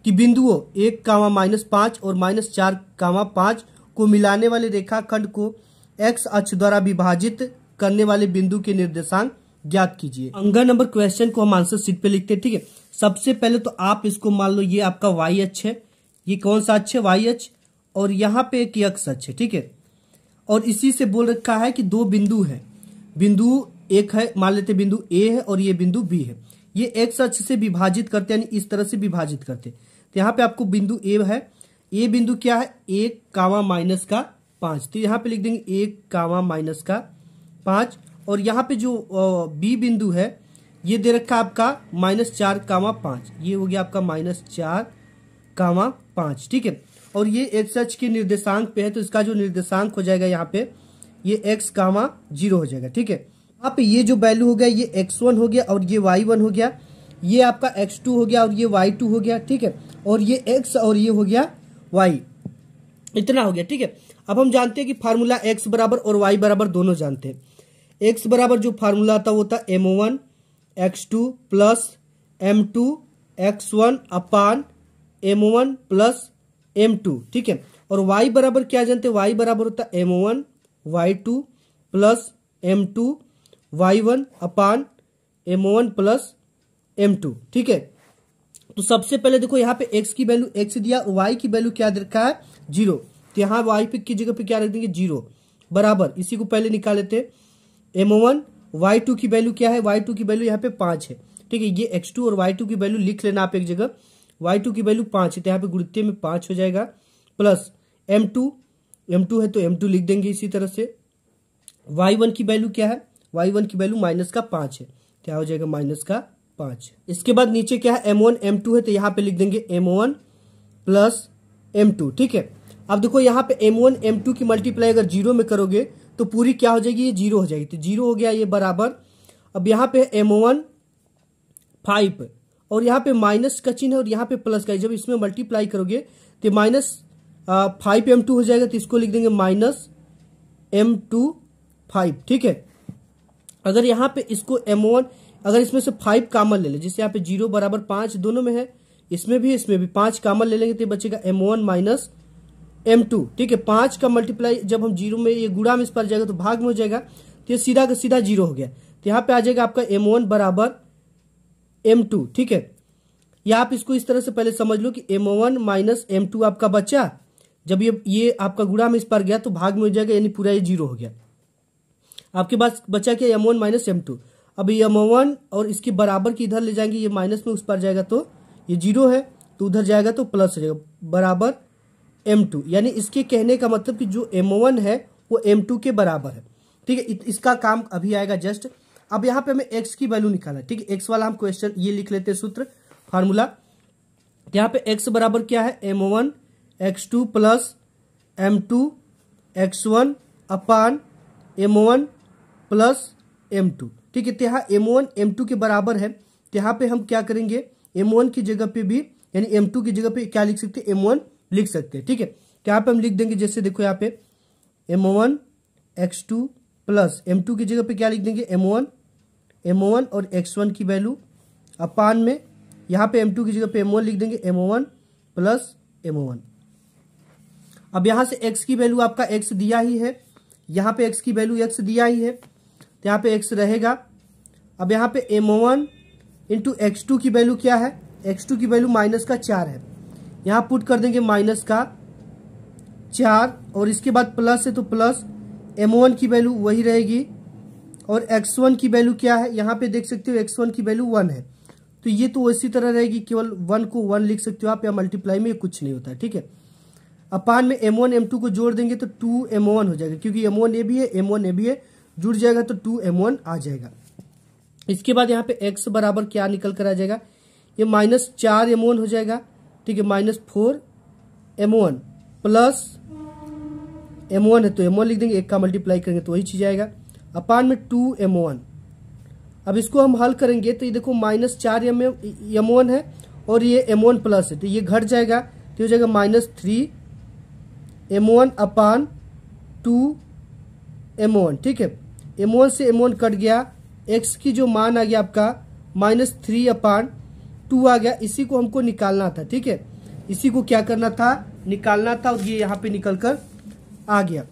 कि बिंदुओं एक, कामा माइनस पाँच और माइनस चार, कामा पाँच को मिलाने वाले रेखाखंड को एक्स अक्ष द्वारा विभाजित करने वाले बिंदु के निर्देशांक ज्ञात कीजिए। अंगन नंबर क्वेश्चन को हम आंसर सीट पे लिखते हैं, ठीक है? सबसे पहले तो आप इसको मान लो, ये आपका वाई अक्ष है। ये कौन सा अक्ष है? वाई अक्ष। और यहाँ पे एक यक्ष अक्ष है, ठीक है? और इसी से बोल रखा है कि दो बिंदु है। बिंदु एक है, मान लेते बिंदु ए है और ये बिंदु बी है। ये एक्स अक्ष से विभाजित करते यानी इस तरह से विभाजित करते तो यहाँ पे आपको बिंदु ए है। ए बिंदु क्या है? एक, कावा, माइनस का पाँच। तो यहाँ पे लिख देंगे एक, कावा, माइनस का पाँच। और यहाँ पे जो बी बिंदु है, ये दे रखा है आपका माइनस चार कामा पाँच। ये हो गया आपका माइनस चार कामा पाँच, ठीक है? और ये एच एच के निर्देशांक पे है तो इसका जो निर्देशांक हो जाएगा यहाँ पे, ये एक्स कामा ज़ीरो हो जाएगा, ठीक है? यहाँ पे ये जो वैल्यू हो गया, ये एक्स वन हो गया और ये वाई वन हो गया, ये आपका एक्स टू हो गया और ये वाई टू हो गया, ठीक है? और ये एक्स और ये हो गया वाई। इतना हो गया, ठीक है? अब हम जानते हैं कि फार्मूला एक्स बराबर और वाई बराबर दोनों जानते हैं। एक्स बराबर जो फार्मूला था वो था M one X two plus M two X one upon M one plus M two ठीक है? और वाई बराबर क्या जानते हैं? वाई बराबर होता है M one Y two plus M two Y one upon M one plus M two ठीक है? तो सबसे पहले देखो यहाँ पे x की वैल्यू x दिया, y की वैल्यू क्या रखा है? ज़ीरो तो यहाँ y पे की जगह पे क्या रख देंगे? ज़ीरो बराबर. इसी को पहले निकाल लेते एम वन वाई टू की वैल्यू क्या है? वाई टू की वैल्यू यहाँ पे पाँच है। ठीक है, ये एक्स टू और वाई टू की वैल्यू लिख लेना आप एक जगह। वाई टू की वैल्यू पाँच है तो यहाँ पे गुणित्य में पाँच हो जाएगा। Plus M two M two है तो एम टू लिख देंगे इसी तरह से। वाई वन की वैल्यू क्या है? वाई वन की वैल्यू माइनस का पाँच है क्या हो जाएगा माइनस का पाँच इसके बाद नीचे क्या है? एम वन एम टू है तो यहाँ पे लिख देंगे M one plus M two ठीक है? अब देखो यहाँ पे एम वन एम टू की मल्टीप्लाई अगर ज़ीरो में करोगे तो पूरी क्या हो जाएगी? ये ज़ीरो हो जाएगी। तो ज़ीरो हो गया ये बराबर। अब यहाँ पे एम वन फाइव और यहाँ पे माइनस का चिन्ह और यहाँ पे प्लस का जब इसमें मल्टीप्लाई करोगे तो माइनस फाइव एम टू हो जाएगा तो इसको लिख देंगे माइनस एम टू फाइव ठीक है? अगर यहाँ पे इसको एम वन अगर इसमें से फाइव कामन ले ले जिससे यहाँ पे ज़ीरो बराबर पाँच दोनों में है, इसमें भी इसमें भी पाँच कामन ले लेंगे तो बचेगा M one minus M two ठीक है, पाँच का मल्टीप्लाई जब हम ज़ीरो में ये गुड़ा में इस पर जाएगा तो भाग में हो जाएगा तो ये सीधा का सीधा ज़ीरो हो गया। तो यहाँ पे आ जाएगा आपका एम वन बराबर एम टू ठीक है? या आप इसको इस तरह से पहले समझ लो कि M one minus M two आपका बच्चा जब ये ये आपका गुड़ा में इस पर गया तो भाग में हो जाएगा, यानी पूरा ये ज़ीरो हो गया। आपके पास बचा क्या M one minus M two अब एम वन और इसके बराबर की इधर ले जाएँगे, ये माइनस में उस पर जाएगा तो ये ज़ीरो है तो उधर जाएगा तो प्लस जाएगा बराबर एम टू यानी इसके कहने का मतलब कि जो एमओ वन है, वो एम टू के बराबर है। ठीक है इसका काम अभी आएगा जस्ट। अब यहाँ पे हमें एक्स की वैल्यू निकालना है। ठीक है एक्स वाला हम क्वेश्चन ये लिख लेते हैं सूत्र फार्मूला यहाँ पे एक्स बराबर क्या है? MO one X two plus M two X one upon MO one plus M two ठीक है तो यहाँ एम वन एम टू के बराबर है। तो यहाँ पे हम क्या करेंगे? एम वन की जगह पे भी, यानी एम टू की जगह पे क्या लिख सकते हैं? एम वन लिख सकते हैं, ठीक है? तो यहाँ पे हम लिख देंगे, जैसे देखो यहाँ पे M one X two plus M two की जगह पे क्या लिख देंगे? एम वन एम वन और एक्स वन की वैल्यू अपान में यहाँ पे एम टू की जगह पे एम वन लिख देंगे m one plus m one अब यहाँ से एक्स की वैल्यू आपका एक्स दिया ही है, यहाँ पे एक्स की वैल्यू एक्स दिया ही है तो यहाँ पे एक्स रहेगा। अब यहाँ पे m one into x two की वैल्यू क्या है? एक्स टू की वैल्यू माइनस का चार है। यहाँ पुट कर देंगे माइनस का चार, और इसके बाद प्लस है तो प्लस एम वन की वैल्यू वही रहेगी। और एक्स वन की वैल्यू क्या है? यहाँ पे देख सकते हो एक्स वन की वैल्यू वन है। तो ये तो इसी तरह रहेगी, केवल वन को वन लिख सकते हो आप, या मल्टीप्लाई में कुछ नहीं होता, ठीक है? अपान में एम वन एम टू को जोड़ देंगे तो टू एम वन हो जाएगा, क्योंकि एम वन ए भी है एम वन ए भी है, जुड़ जाएगा तो टू एम वन आ जाएगा। इसके बाद यहाँ पे एक्स बराबर क्या निकल कर आ जाएगा? ये माइनस चार एम वन हो जाएगा। ठीक है minus four m one plus m one है तो एम वन लिख देंगे, एक का मल्टीप्लाई करेंगे तो वही चीज़ आएगा। अपान में टू एम वन अब इसको हम हल करेंगे तो ये देखो माइनस चार एम एम वन है और ये एम वन प्लस है तो ये घट जाएगा तो हो जाएगा minus three m one upon two m one ठीक है? एम वन से एम वन कट गया एक्स की जो मान आ गया आपका माइनस थ्री अपान टू आ गया, इसी को हमको निकालना था, ठीक है? इसी को क्या करना था? निकालना था और ये यहाँ पे निकल कर आ गया।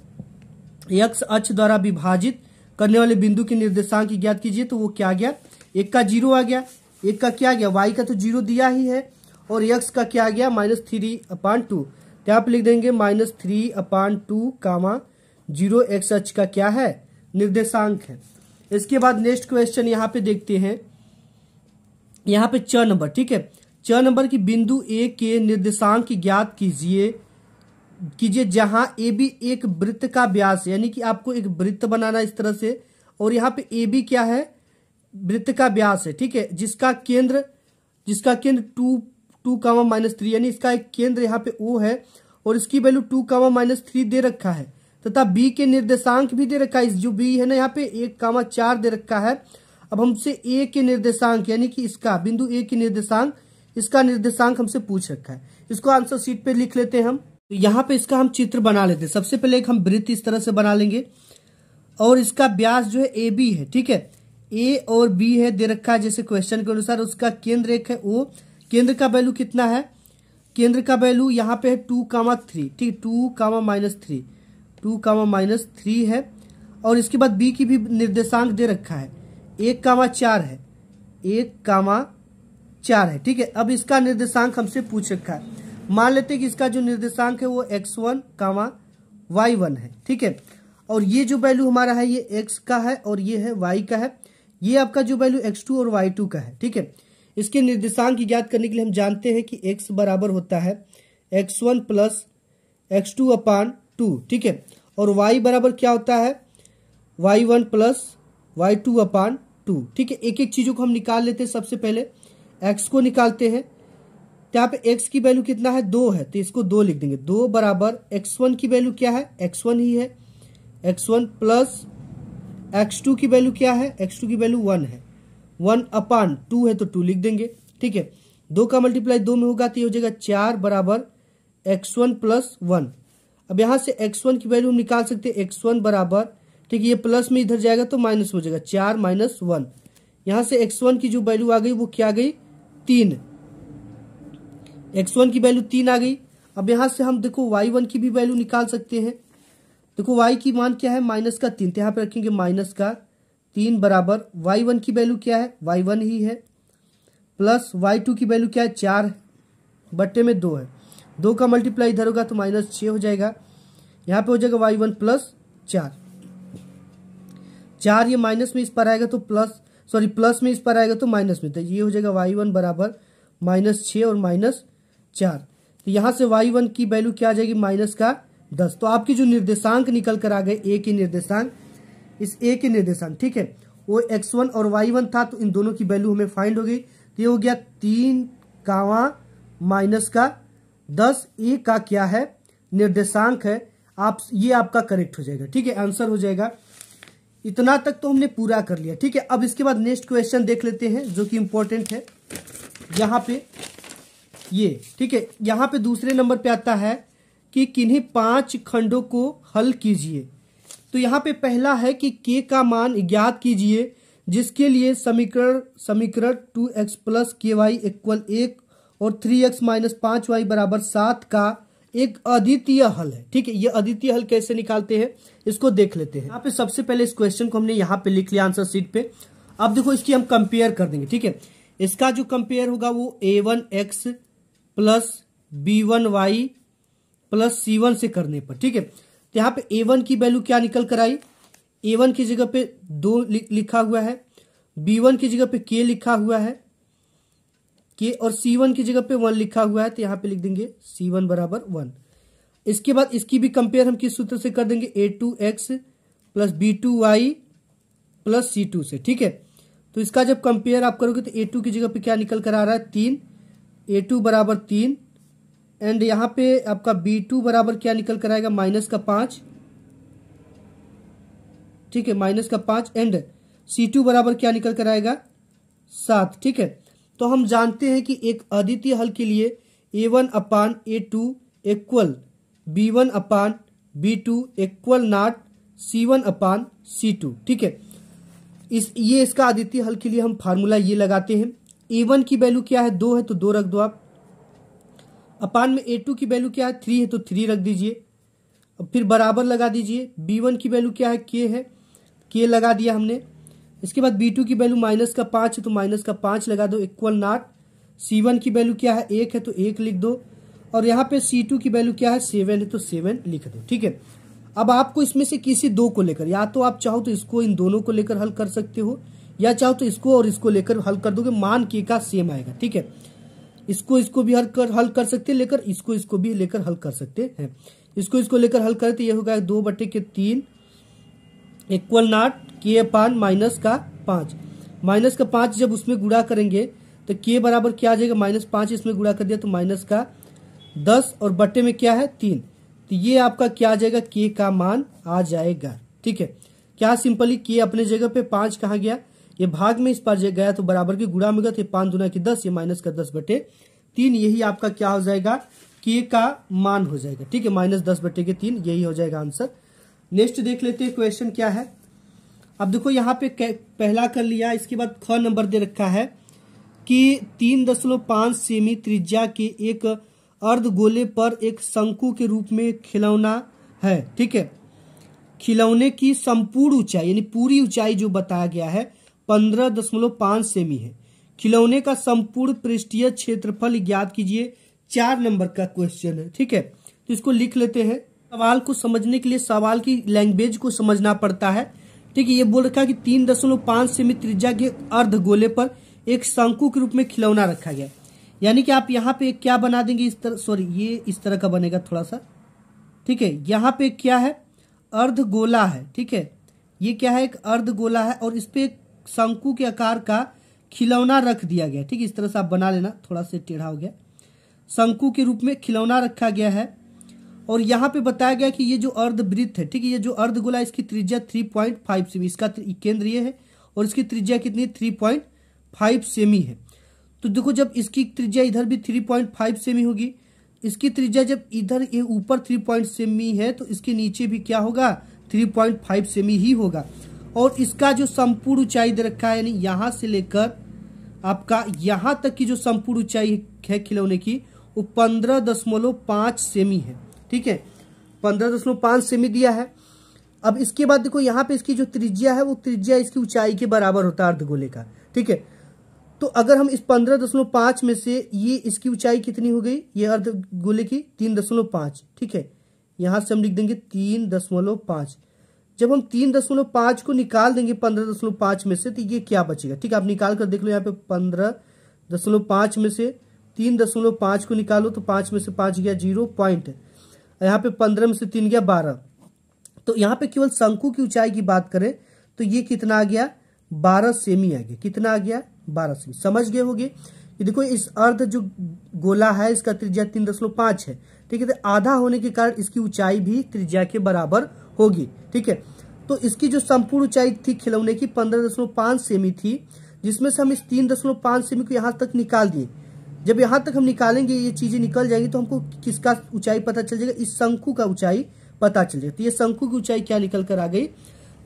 यक्स अक्ष द्वारा विभाजित करने वाले बिंदु के निर्देशांक ज्ञात कीजिए तो वो क्या गया? एक का ज़ीरो आ गया। एक का क्या गया? वाई का तो ज़ीरो दिया ही है। और यक्स का क्या गया? Minus three upon two. तो आप लिख देंगे minus three upon two comma zero x अक्ष का क्या है? निर्देशांक है। इसके बाद नेक्स्ट क्वेश्चन यहाँ पे देखते हैं। यहाँ पे च नंबर, ठीक है? च नंबर की बिंदु ए के निर्देशांक की ज्ञात कीजिए। कीजिए जहाँ ए बी एक वृत्त का व्यास, यानी कि आपको एक वृत्त बनाना इस तरह से। और यहाँ पे ए बी क्या है? वृत्त का व्यास है, ठीक है? जिसका केंद्र जिसका केंद्र two two comma minus three, यानी इसका एक केंद्र यहाँ पे ओ है, और इसकी value two comma minus three दे रखा है। तथा बी के निर्देशांक भी दे रखा है जो बी है ना यहाँ पे, एक कामा चार दे रखा है। अब हमसे ए के निर्देशांक, यानी कि इसका, बिंदु ए के निर्देशांक, इसका निर्देशांक हमसे पूछ रखा है। इसको आंसर सीट पे लिख लेते हैं हम। तो यहाँ पे इसका हम चित्र बना लेते हैं। सबसे पहले एक हम वृत्त इस तरह से बना लेंगे। और इसका ब्यास जो है ए बी है, ठीक है? ए और बी है, दे रखा है जैसे क्वेश्चन के अनुसार। उसका केंद्र एक है ओ। केंद्र का वैल्यू कितना है? केंद्र का वैल्यू यहाँ पे है टू कामा थ्री, ठीक? Two comma minus three. Two comma minus three है। और इसके बाद बी की भी निर्देशांक दे रखा है। एक कामा चार है। एक कामा चार है। ठीक है, अब इसका निर्देशांक हमसे पूछ रखा है। मान लेते हैं कि इसका जो निर्देशांक है वो x one comma y one है। ठीक है, और ये जो वैल्यू हमारा है, ये एक्स का है और ये है वाई का है, ये आपका जो वैल्यू एक्स टू और वाई टू का है। ठीक है, इसके निर्देशांक की ज्ञात करने के लिए हम जानते हैं कि एक्स बराबर होता है x one plus x two upon two ठीक है, और वाई बराबर क्या होता है? Y one plus y two upon two, ठीक है? एक एक चीज़ों को हम निकाल लेते हैं सबसे पहले। एक्स को निकालते हैं। तो यहाँ पे एक्स की वैल्यू कितना है? दो है तो इसको दो लिख देंगे। दो बराबर एक्स वन की वैल्यू क्या है? एक्स वन ही है। X one plus x two की वैल्यू क्या है? एक्स टू की वैल्यू वन है। वन अपान टू है तो टू लिख देंगे, ठीक है? दो का मल्टीप्लाई दो में होगा तो ये हो जाएगा चार बराबर एक्स वन प्लस वन अब यहाँ से एक्स वन की वैल्यू हम निकाल सकते हैं। एक्स वन बराबर ठीक है, ये प्लस में इधर जाएगा तो माइनस हो जाएगा, चार माइनस वन। यहाँ से एक्स वन की जो वैल्यू आ गई, वो क्या गई? तीन। एक्स वन की वैल्यू तीन आ गई। अब यहाँ से हम देखो वाई वन की भी वैल्यू निकाल सकते हैं। देखो वाई की मान क्या है? माइनस का तीन। तो यहाँ पे रखेंगे माइनस का तीन बराबर। वाई वन की वैल्यू क्या है? वाई वन ही है। प्लस वाई टू की वैल्यू क्या है? चार बट्टे में दो है। दो का मल्टीप्लाई इधर होगा तो माइनस छ हो जाएगा। यहाँ पे हो जाएगा वाई वन प्लस चार। चार ये माइनस में इस पर आएगा तो प्लस, सॉरी, प्लस में इस पर आएगा तो माइनस में तो ये हो जाएगा वाई वन बराबर माइनस छ और माइनस चार। तो यहाँ से वाई वन की वैल्यू क्या आ जाएगी? माइनस का दस। तो आपकी जो निर्देशांक निकल कर आ गए, ए के निर्देशांक, इस ए के निर्देशांक, ठीक है? वो एक्स वन और वाई वन था तो इन दोनों की वैल्यू हमें फाइंड हो गई। तो ये हो गया तीन कावा माइनस का दस। ए का क्या है? निर्देशांक है। आप, ये आपका करेक्ट हो जाएगा, ठीक है? आंसर हो जाएगा। इतना तक तो हमने पूरा कर लिया। ठीक है, अब इसके बाद नेक्स्ट क्वेश्चन देख लेते हैं, जो कि इंपॉर्टेंट है। यहाँ पे ये, ठीक है, यहाँ पे दूसरे नंबर पे आता है कि किन्हीं पाँच खंडों को हल कीजिए। तो यहाँ पे पहला है कि के का मान ज्ञात कीजिए, जिसके लिए समीकरण समीकरण two x plus k y equal एक और थ्री एक्स माइनस पाँच वाई बराबर सात का एक अद्वितीय हल है। ठीक है, ये अद्वितीय हल कैसे निकालते हैं, इसको देख लेते हैं। यहाँ पे सबसे पहले इस क्वेश्चन को हमने यहाँ पे लिख लिया आंसर सीट पे। अब देखो, इसकी हम कंपेयर कर देंगे, ठीक है? इसका जो कंपेयर होगा वो a one x plus b one y plus c one से करने पर, ठीक है? तो यहाँ पे ए वन की वैल्यू क्या निकल कर आई? ए वन की जगह पे दो लिखा हुआ है बी वन की जगह पे के लिखा हुआ है के और सी वन की जगह पे वन लिखा हुआ है तो यहाँ पे लिख देंगे सी वन बराबर वन इसके बाद इसकी भी कंपेयर हम किस सूत्र से कर देंगे? A two x plus b two y plus c two से, ठीक है? तो इसका जब कंपेयर आप करोगे तो ए टू की जगह पे क्या निकल कर आ रहा है? तीन. ए टू बराबर तीन. एंड यहाँ पे आपका बी टू बराबर क्या निकल कर आएगा? माइनस का पाँच. ठीक है, माइनस का पाँच. एंड सी टू बराबर क्या निकल कर आएगा? सात, ठीक है? तो हम जानते हैं कि एक अद्वितीय हल के लिए a one upon a two equal b one upon b two equal not c one upon c two ठीक है? इस, ये इसका अद्वितीय हल के लिए हम फार्मूला ये लगाते हैं। ए वन की वैल्यू क्या है? दो है तो दो रख दो आप। अपान में ए टू की वैल्यू क्या है? थ्री है तो थ्री रख दीजिए। फिर बराबर लगा दीजिए। बी वन की वैल्यू क्या है? के है। के लगा दिया हमने। इसके बाद बी टू की वैल्यू माइनस का पाँच है तो माइनस का पाँच लगा दो इक्वल नॉट सी वन की वैल्यू क्या है? एक है तो एक लिख दो। और यहाँ पे सी टू की वैल्यू क्या है? सेवन है तो सेवन लिख दो, ठीक है? अब आपको इसमें से किसी दो को लेकर, या तो आप चाहो तो इसको इन दोनों को लेकर हल कर सकते हो, या चाहो तो इसको और इसको लेकर हल कर दोगे, मान के का सेम आएगा, ठीक है? इसको इसको भी हल कर हल कर सकते लेकर इसको इसको भी लेकर हल कर सकते हैं। इसको इसको लेकर हल करते, ये होगा दो बटे के तीन इक्वल नॉट के पान माइनस का पाँच। माइनस का पाँच जब उसमें गुड़ा करेंगे तो के बराबर क्या आ जाएगा? माइनस पाँच इसमें गुड़ा कर दिया तो माइनस का दस और बट्टे में क्या है? तीन। तो ये आपका क्या आ जाएगा? के का मान आ जाएगा। ठीक है? क्या सिंपली के अपने जगह पे पाँच कहा गया? ये भाग में इस पर गया तो बराबर के गुड़ा में गया तो पाँच दुना की दस, ये माइनस का दस बटे तीन, यही आपका क्या हो जाएगा? के का मान हो जाएगा। ठीक है? माइनस दस बटे के तीन, यही हो जाएगा आंसर नेक्स्ट देख लेते हैं क्वेश्चन क्या है? अब देखो यहाँ पे पहला कर लिया, इसके बाद ख नंबर दे रखा है कि तीन दशमलव पाँच सेमी त्रिज्या के एक अर्ध गोले पर एक शंकु के रूप में खिलौना है, ठीक है? खिलौने की संपूर्ण ऊंचाई, यानी पूरी ऊंचाई जो बताया गया है, पंद्रह दशमलव पाँच सेमी है। खिलौने का संपूर्ण पृष्ठीय क्षेत्रफल ज्ञात कीजिए, चार नंबर का क्वेश्चन है, ठीक है? तो इसको लिख लेते हैं। सवाल को समझने के लिए सवाल की लैंग्वेज को समझना पड़ता है। ठीक है ये बोल रखा है कि तीन दशमलव पाँच सेमी त्रिज्या के अर्ध गोले पर एक शंकु के रूप में खिलौना रखा गया। यानी कि आप यहाँ पे क्या बना देंगे इस तरह सॉरी ये इस तरह का बनेगा थोड़ा सा। ठीक है, यहाँ पे क्या है? अर्ध गोला है, ठीक है? ये क्या है? एक अर्ध गोला है और इस पे एक शंकु के आकार का खिलौना रख दिया गया। ठीक है, इस तरह से आप बना लेना, थोड़ा सा टेढ़ा हो गया। शंकु के रूप में खिलौना रखा गया है। और यहाँ पे बताया गया कि ये जो अर्धवृत्त है, ठीक है, ये जो अर्ध अर्धगोला इसकी त्रिज्या थ्री पॉइंट फाइव सेमी इसका केंद्र ये है और इसकी त्रिज्या कितनी थ्री पॉइंट फाइव सेमी है। तो देखो, जब इसकी त्रिज्या इधर भी थ्री पॉइंट फाइव सेमी होगी, इसकी त्रिज्या जब इधर ये ऊपर थ्री पॉइंट सेमी है तो इसके नीचे भी क्या होगा? थ्री पॉइंट फाइव सेमी ही होगा। और इसका जो संपूर्ण ऊंचाई दे रखा है, यानी यहाँ से लेकर आपका यहाँ तक की जो संपूर्ण ऊंचाई है खिलौने की, वो पंद्रह दशमलव पाँच सेमी है। ठीक है? पंद्रह दशमलव पाँच सेमी दिया है। अब इसके बाद देखो, यहाँ पे इसकी जो त्रिज्या है, वो त्रिज्या इसकी ऊंचाई के बराबर होता है अर्धगोले का, ठीक है? तो अगर हम इस पंद्रह दशमलव पाँच में से ये इसकी ऊंचाई कितनी हो गई? ये अर्ध गोले की तीन दशमलव पाँच, ठीक है? यहाँ से हम लिख देंगे तीन दशमलव पाँच। जब हम तीन दशमलव पाँच को निकाल देंगे पंद्रह दशमलव पाँच में से तो ये क्या बचेगा? ठीक है, आप निकाल कर देख लो यहाँ पे पंद्रह दशमलव पाँच में से तीन दशमलव पाँच को निकालो तो पाँच में से पाँच गया ज़ीरो पॉइंट। यहाँ पे पंद्रह में से तीन गया, बारह। तो यहाँ पे केवल शंकु की ऊंचाई की बात करें तो ये कितना आ गया? बारह सेमी आ गया। कितना आ गया? बारह सेमी। समझ गए होगे? देखो, इस अर्ध जो गोला है, इसका त्रिज्या तीन दशमलव पाँच है। ठीक है तो आधा होने के कारण इसकी ऊंचाई भी त्रिज्या के बराबर होगी। ठीक है तो इसकी जो संपूर्ण ऊंचाई थी खिलौने की, पंद्रह दशमलव पाँच सेमी थी, जिसमें से हम इस तीन दशमलव पाँच सेमी को यहाँ तक निकाल दिए। जब यहाँ तक हम निकालेंगे, ये चीज़ें निकल जाएँगी तो हमको किसका ऊंचाई पता चल जाएगा? इस शंकु का ऊंचाई पता चल जाएगा। तो ये शंकु की ऊंचाई क्या निकल कर आ गई?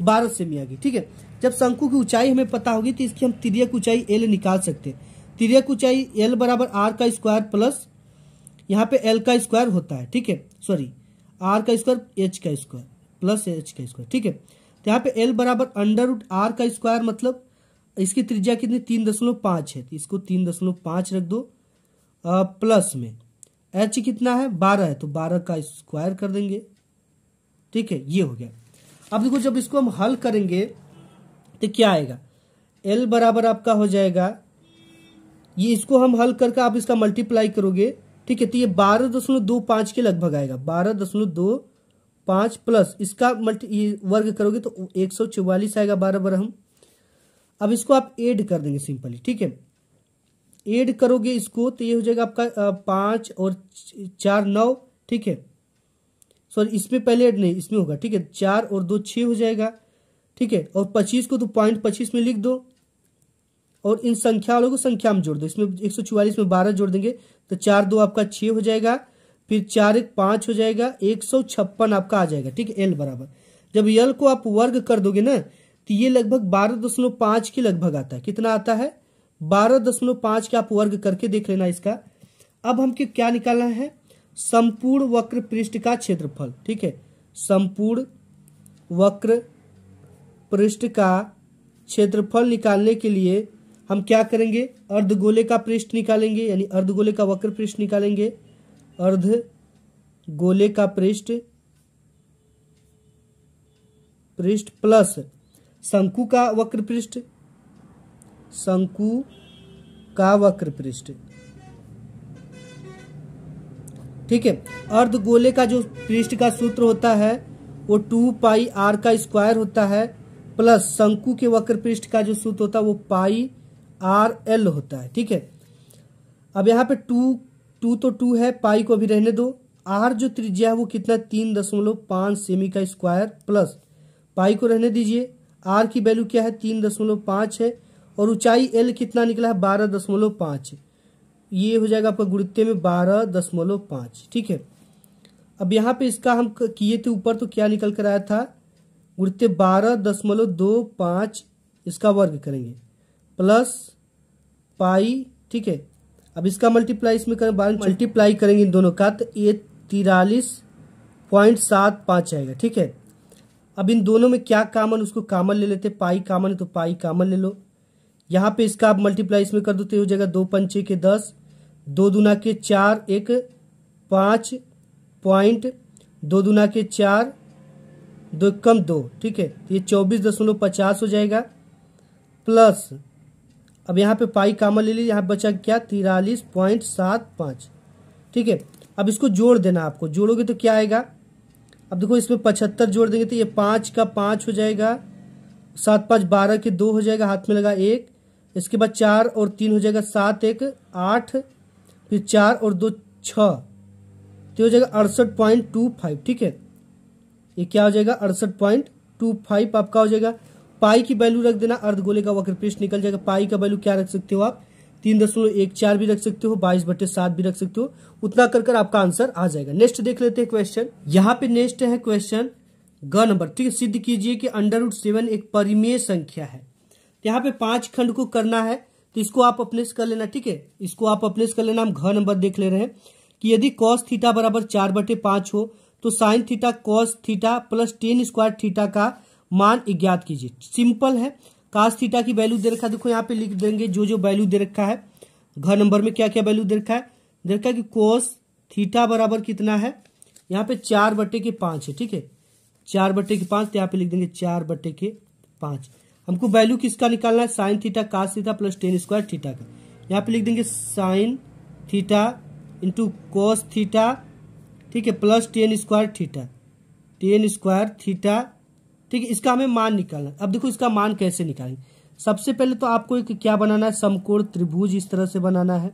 बारह सेमी आ गई ठीक है? जब शंकु की ऊंचाई हमें पता होगी तो इसकी हम तिरक ऊंचाई एल निकाल सकते हैं। तिरक ऊंचाई एल बराबर आर का स्क्वायर प्लस यहाँ पे एल का स्क्वायर होता है, ठीक है? सॉरी आर का स्क्वायर एच का स्क्वायर प्लस एच का स्क्वायर ठीक है? तो यहाँ पे एल बराबर अंडर रूट आर का स्क्वायर मतलब इसकी त्रिज्या कितनी? तीन दशमलव पाँच है। तो इसको तीन दशमलव पाँच रख दो। प्लस में। एच कितना है? बारह है तो बारह का स्क्वायर कर देंगे। ठीक है, ये हो गया। अब देखो, जब इसको हम हल करेंगे तो क्या आएगा? एल बराबर आपका हो जाएगा। ये इसको हम हल करके आप इसका मल्टीप्लाई करोगे। ठीक है तो ये बारह दशमलव दो पाँच के लगभग आएगा। बारह दशमलव दो पाँच प्लस इसका मल्टी वर्ग करोगे तो एक सौ चौवालीस आएगा बारह बारह हम अब इसको आप ऐड कर देंगे सिंपली। ठीक है ऐड करोगे इसको तो ये हो जाएगा आपका पाँच और चार नौ, ठीक है? सॉरी इसमें पहले ऐड नहीं, इसमें होगा, ठीक है? चार और दो छह हो जाएगा, ठीक है? और पच्चीस को तो पॉइंट पच्चीस में लिख दो, और इन संख्या वालों को संख्या में जोड़ दो। इसमें एक सौ चौवालीस में बारह जोड़ देंगे तो चार दो आपका छह हो जाएगा, फिर चार एक पाँच हो जाएगा, एक सौ छप्पन आपका आ जाएगा, ठीक है? एल बराबर। जब यल को आप वर्ग कर दोगे ना तो ये लगभग बारह दशमलव पाँच के लगभग आता है। कितना आता है? बारह दशमलव पाँच के आप वर्ग करके देख लेना इसका। अब हम क्या निकालना है? संपूर्ण वक्र पृष्ठ का क्षेत्रफल, ठीक है? संपूर्ण वक्र पृष्ठ का क्षेत्रफल निकालने के लिए हम क्या करेंगे? अर्धगोले का पृष्ठ निकालेंगे, यानी अर्धगोले का वक्र पृष्ठ निकालेंगे। अर्ध गोले का पृष्ठ पृष्ठ प्लस शंकु का वक्र पृष्ठ शंकु का वक्र पृष्ठ ठीक है? अर्धगोले का जो पृष्ठ का सूत्र होता है, वो टू पाई आर का स्क्वायर होता है, प्लस शंकु के वक्र पृष्ठ का जो सूत्र होता है, वो पाई आर एल होता है। ठीक है? अब यहाँ पे टू टू तो टू है, पाई को अभी रहने दो। आर जो त्रिज्या है, वो कितना? तीन दशमलव पाँच सेमी का स्क्वायर प्लस पाई को रहने दीजिए। आर की वैल्यू क्या है? तीन दशमलव पाँच है। और ऊंचाई एल कितना निकला है? बारह दशमलव पाँच। ये हो जाएगा आपका गुरुत्व में बारह दशमलव पाँच ठीक है? अब यहाँ पे इसका हम किए थे ऊपर तो क्या निकल कर आया था? गुरुत्व बारह दशमलव दो पाँच इसका वर्ग करेंगे। प्लस पाई ठीक है? अब इसका मल्टीप्लाई इसमें करें बारह मल्टीप्लाई करेंगे इन दोनों का तो ये तिरालीस पॉइंट सात पाँच आएगा ठीक है? अब इन दोनों में क्या कामन उसको कामन ले लेते पाई कामन है तो पाई कामन ले लो। यहाँ पे इसका आप मल्टीप्लाई इसमें कर दो तो हो जाएगा दो पंचे के दस, दो दुना के चार एक पाँच पॉइंट, दो दुना के चार दो कम दो, ठीक है? तो ये चौबीस दशमलव पचास हो जाएगा। प्लस, अब यहाँ पे पाई कामन ले लीजिए यहाँ बचा क्या? तिरालीस पॉइंट सात पाँच, ठीक है? अब इसको जोड़ देना आपको। जोड़ोगे तो क्या आएगा? अब देखो इसमें पचहत्तर जोड़ देंगे तो ये पाँच का पाँच हो जाएगा, सात पाँच बारह के दो हो जाएगा, हाथ में लगा एक इसके बाद चार और तीन हो जाएगा सात, एक, आठ, फिर चार और दो, छ। तो हो जाएगा अड़सठ पॉइंट टू फाइव, ठीक है? ये क्या हो जाएगा? अड़सठ पॉइंट टू फाइव आपका हो जाएगा। पाई की वैल्यू रख देना अर्धगोले का वक्र पृष्ठ निकल जाएगा। पाई का वैल्यू क्या रख सकते हो आप? तीन दशमलव एक चार भी रख सकते हो, बाईस बटे सात भी रख सकते हो। उतना कर कर आपका आंसर आ जाएगा। नेक्स्ट देख लेते हैं क्वेश्चन। यहाँ पे नेक्स्ट है क्वेश्चन ग नंबर। ठीक है, सिद्ध कीजिए कि अंडर रूट सेवन एक परिमेय संख्या है। यहाँ पे पाँच खंड को करना है तो इसको आप अपने कर लेना, ठीक है? इसको आप अपने कर लेना, हम घ नंबर देख ले रहे हैं कि यदि कॉस थीटा बराबर चार बटे पाँच हो तो sin theta cos theta plus tan square theta का मान ज्ञात कीजिए। सिंपल है। कास थीटा की वैल्यू दे रखा है देखो यहाँ पे लिख देंगे जो जो वैल्यू दे रखा है। घर नंबर में क्या क्या वैल्यू दे रखा है? दे रखा है कि कोस थीटा बराबर कितना है? यहाँ पे चार बटे के पाँच है, ठीक है? चार बटे के पाँच तो यहाँ पे लिख देंगे चार बटे के पाँच। हमको वैल्यू किसका निकालना है? Sin theta cos theta plus tan square theta का। यहाँ पे लिख देंगे sin theta into cos theta ठीक है plus tan square theta tan square theta ठीक है, इसका हमें मान निकालना अब देखो इसका मान कैसे निकालेंगे। सबसे पहले तो आपको एक क्या बनाना है? समकोण त्रिभुज इस तरह से बनाना है।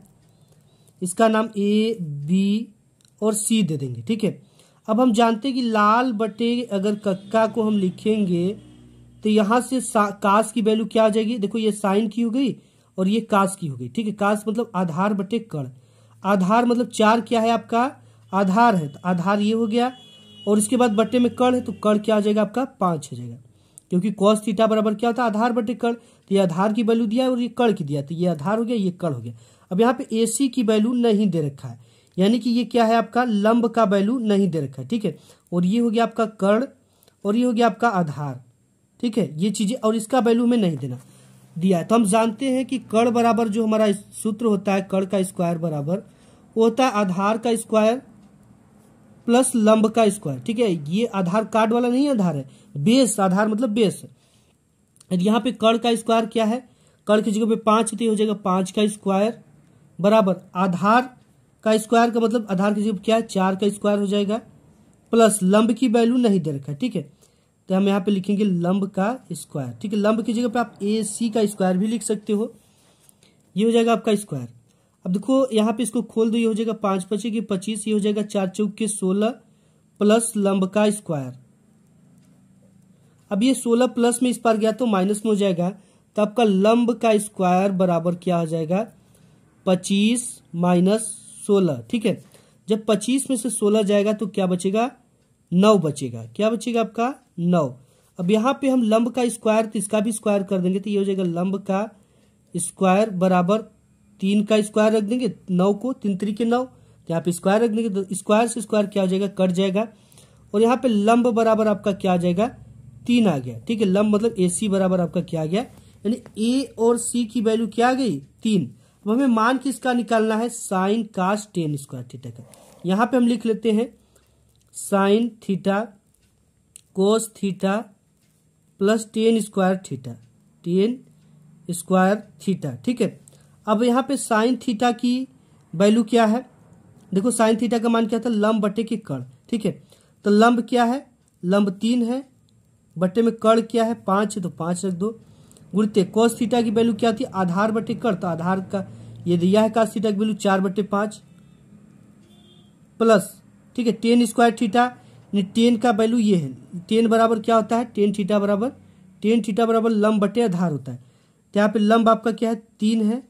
इसका नाम ए बी और सी दे देंगे, ठीक है। अब हम जानते हैं कि लाल बटे अगर कक्का को हम लिखेंगे तो यहाँ से कास की वैल्यू क्या आ जाएगी? देखो, ये साइन की हो गई और ये कास की हो गई, ठीक है? कास मतलब आधार बटे कण। आधार मतलब चार क्या है आपका? आधार है तो आधार ये हो गया और इसके बाद बट्टे में कण है तो कण क्या आ जाएगा आपका? पाँच हो जाएगा। क्योंकि कॉस थीटा बराबर क्या होता है? आधार बटे कण। तो ये आधार की वैल्यू दिया और ये कण की दिया तो ये आधार हो गया, ये कण हो गया। अब यहाँ पे ए सी की वैल्यू नहीं दे रखा है, यानी कि ये क्या है आपका? लंब का वैल्यू नहीं दे रखा है, ठीक है? और ये हो गया आपका कर्ण और ये हो गया आपका आधार। ठीक है? ये चीज़ें और इसका वैल्यू में नहीं देना। दिया है। तो हम जानते हैं कि कर्ण बराबर जो हमारा सूत्र होता है कर्ण का स्क्वायर बराबर, वो होता है आधार का स्क्वायर प्लस लंब का स्क्वायर ठीक है? ये आधार कार्ड वाला नहीं आधार है। बेस आधार मतलब बेस यहाँ पे कर्ण का स्क्वायर क्या है? कर्ण की जगह पे पाँच होती हो जाएगा? पाँच का स्क्वायर बराबर। आधार का स्क्वायर का मतलब आधार की जगह क्या है? चार का स्क्वायर हो जाएगा। प्लस लंब की वैल्यू नहीं दे रखा है। ठीक है? तो हम यहाँ पे लिखेंगे लंब का स्क्वायर। ठीक है, लंब की जगह पे आप ए सी का स्क्वायर भी लिख सकते हो। ये हो जाएगा आपका स्क्वायर। अब देखो, यहाँ पे इसको खोल दो, ये हो जाएगा पाँच पचे की पच्चीस, ये हो जाएगा चार चौक के सोलह प्लस लंब का स्क्वायर। अब ये सोलह प्लस में इस पार गया तो माइनस में हो जाएगा तो आपका लंब का स्क्वायर बराबर क्या हो जाएगा? पच्चीस माइनस सोलह। ठीक है, जब पच्चीस में से सोलह जाएगा तो क्या बचेगा? नौ बचेगा। क्या बचेगा आपका? नौ। अब यहाँ पे हम लंब का स्क्वायर तो इसका भी स्क्वायर कर देंगे तो ये हो जाएगा लंब का स्क्वायर बराबर तीन का स्क्वायर रख देंगे, नौ को, तीन तरीके नौ। तो यहाँ पे स्क्वायर रख देंगे तो स्क्वायर से स्क्वायर क्या हो जाएगा, कट जाएगा। और यहाँ पे लंब बराबर आपका क्या आ जाएगा, तीन आ गया। ठीक है, लंब मतलब ए बराबर आपका क्या आ गया, यानी ए और सी की वैल्यू क्या आ गई, तीन। अब हमें मान किसका निकालना है, sin cos tan square theta का। यहाँ पे हम लिख लेते हैं, sin theta cos theta plus tan square theta tan square theta ठीक है? अब यहाँ पे साइन थीटा की वैल्यू क्या है? देखो साइन थीटा का मान क्या था? लंब बटे के कण, ठीक है? तो लंब क्या है? लंब तीन है, बटे में कण क्या है? पाँच है तो पाँच रख दो। गुणते कोस थीटा की वैल्यू क्या थी? आधार बटे कर तो आधार का ये दिया है कास थीटा की वैल्यू चार बटे पाँच प्लस ठीक है? टेन स्क्वायर थीटा टेन का वैल्यू ये है। टेन बराबर क्या होता है? टेन थीटा बराबर टेन थीटा बराबर लंब बटे आधार होता है। तो यहाँ पे लंब आपका क्या है? तीन है।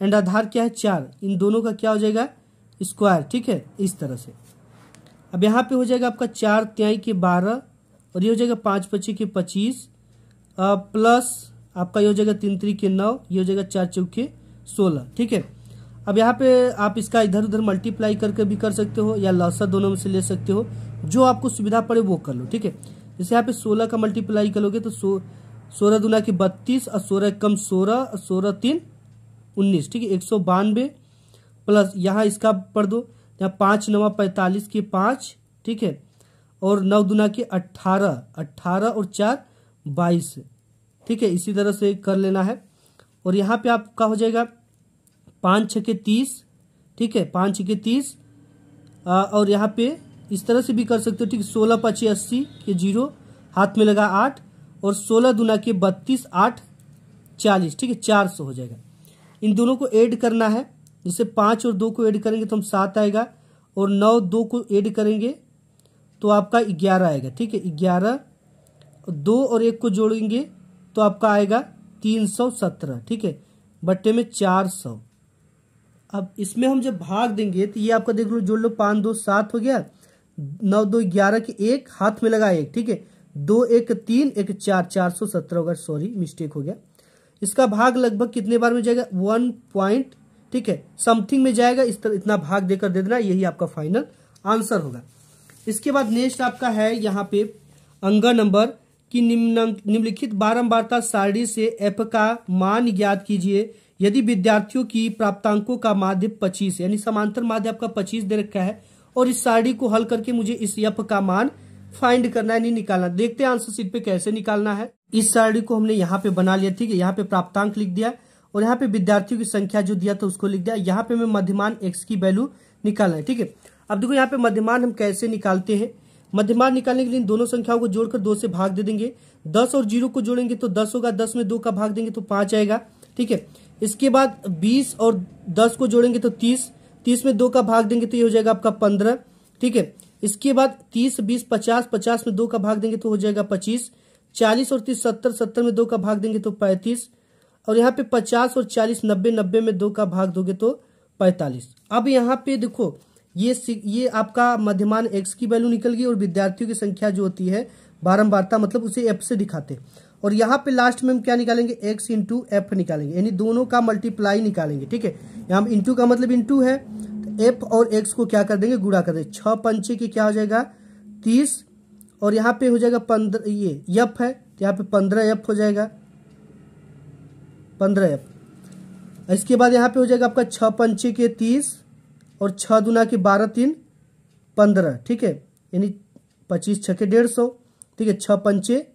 एंड आधार क्या है? चार। इन दोनों का क्या हो जाएगा? स्क्वायर ठीक है? इस तरह से। अब यहाँ पे हो जाएगा आपका चार त्याई के बारह और ये हो जाएगा पाँच पच्चीस के पच्चीस। प्लस आपका ये हो जाएगा तीन त्री के नौ, ये हो जाएगा चार चौके सोलह। ठीक है? अब यहाँ पे आप इसका इधर उधर मल्टीप्लाई करके भी कर सकते हो या लौसा दोनों में से ले सकते हो। जो आपको सुविधा पड़े वो कर लो, ठीक है? जैसे यहाँ पे सोलह का मल्टीप्लाई करोगे तो सो, सोलह दुना की बत्तीस और सोलह कम सोलह और सोलह तीन उन्नीस, ठीक है? एक सौ बानवे प्लस यहाँ इसका पढ़ दो, यहाँ पाँच नवा पैंतालीस के पाँच, ठीक है? और नौ दुना के अट्ठारह अट्ठारह और चार बाईस, ठीक है? इसी तरह से कर लेना है। और यहाँ पे आपका हो जाएगा? पाँच छः के तीस, ठीक है? पाँच छः के तीस और यहाँ पे इस तरह से भी कर सकते हो। ठीक, सोलह पच्चीस अस्सी के ज़ीरो, हाथ में लगा आठ और सोलह दुना के बत्तीस, आठ, चालीस। ठीक है, चार सौ हो जाएगा। इन दोनों को ऐड करना है। जैसे पाँच और दो को ऐड करेंगे तो हम सात आएगा और नौ दो को ऐड करेंगे तो आपका ग्यारह आएगा। ठीक है, ग्यारह, दो और एक को जोड़ेंगे तो आपका आएगा तीन सौ सत्रह। ठीक है बट्टे में चार सौ। अब इसमें हम जब भाग देंगे तो ये आपका देख लो जोड़ लो पाँच दो सात हो गया नौ दो ग्यारह के एक, हाथ में लगा एक, ठीक है? दो एक तीन, एक चार चार सौ सत्रह होगा सॉरी, मिस्टेक हो गया। इसका भाग लगभग कितने बार में जाएगा? वन पॉइंट, ठीक है? समथिंग में जाएगा, इस तरह, इतना भाग देकर दे देना, यही आपका फाइनल आंसर होगा। इसके बाद नेक्स्ट आपका है यहाँ पे अंगा नंबर, की निम्न निम्नलिखित बारंबारता सारणी से एफ़ का मान ज्ञात कीजिए। यदि विद्यार्थियों की प्राप्तांकों का माध्य पच्चीस यानी समांतर माध्य आपका पच्चीस दे रखा है और इस सारणी को हल करके मुझे इस एफ़ का मान फाइंड करना है, नहीं निकालना। देखते हैं आंसर सीट पे कैसे निकालना है। इस सारणी को हमने यहाँ पे बना लिया, ठीक है? यहाँ पे प्राप्तांक लिख दिया और यहाँ पे विद्यार्थियों की संख्या जो दिया था उसको लिख दिया। यहाँ पे हमें मध्यमान एक्स की वैल्यू निकालना है, ठीक है? अब देखो यहाँ पे मध्यमान हम कैसे निकालते हैं। मध्यमान निकालने के लिए दोनों संख्याओं को जोड़कर दो से भाग दे देंगे। दस और ज़ीरो को जोड़ेंगे तो दस होगा, दस में दो का भाग देंगे तो पाँच आएगा, ठीक है? इसके बाद बीस और दस को जोड़ेंगे तो तीस। तीस में दो का भाग देंगे तो ये हो जाएगा आपका पंद्रह, ठीक है? इसके बाद तीस, बीस, पचास पचास में दो का भाग देंगे तो हो जाएगा पच्चीस, चालीस और तीस, सत्तर सत्तर में दो का भाग देंगे तो पैंतीस, और यहाँ पे पचास और चालीस, नब्बे नब्बे में दो का भाग दोगे तो पैतालीस। अब यहाँ पे देखो, ये ये आपका मध्यमान एक्स की वैल्यू निकल गई और विद्यार्थियों की संख्या जो होती है बारम्बारता मतलब उसे एफ़ से दिखाते और यहाँ पे लास्ट में हम क्या निकालेंगे? एक्स इंटू एफ़ निकालेंगे। यानी दोनों का मल्टीप्लाई निकालेंगे, ठीक है? यहाँ इंटू का मतलब इंटू है तो एफ़ और एक्स को क्या कर देंगे? गुड़ा कर देंगे। छह पंचे की क्या हो जाएगा? तीस। और यहाँ पे हो जाएगा पंद्रह ये यफ है तो यहाँ पे पंद्रह एफ़ हो जाएगा। पंद्रह एफ़ इसके बाद यहाँ पे हो जाएगा आपका छह पंचे के तीस और छह दुना के बारह तीन, पंद्रह, ठीक है? यानी पच्चीस छः के डेढ़ सौ, ठीक है? छह पंचे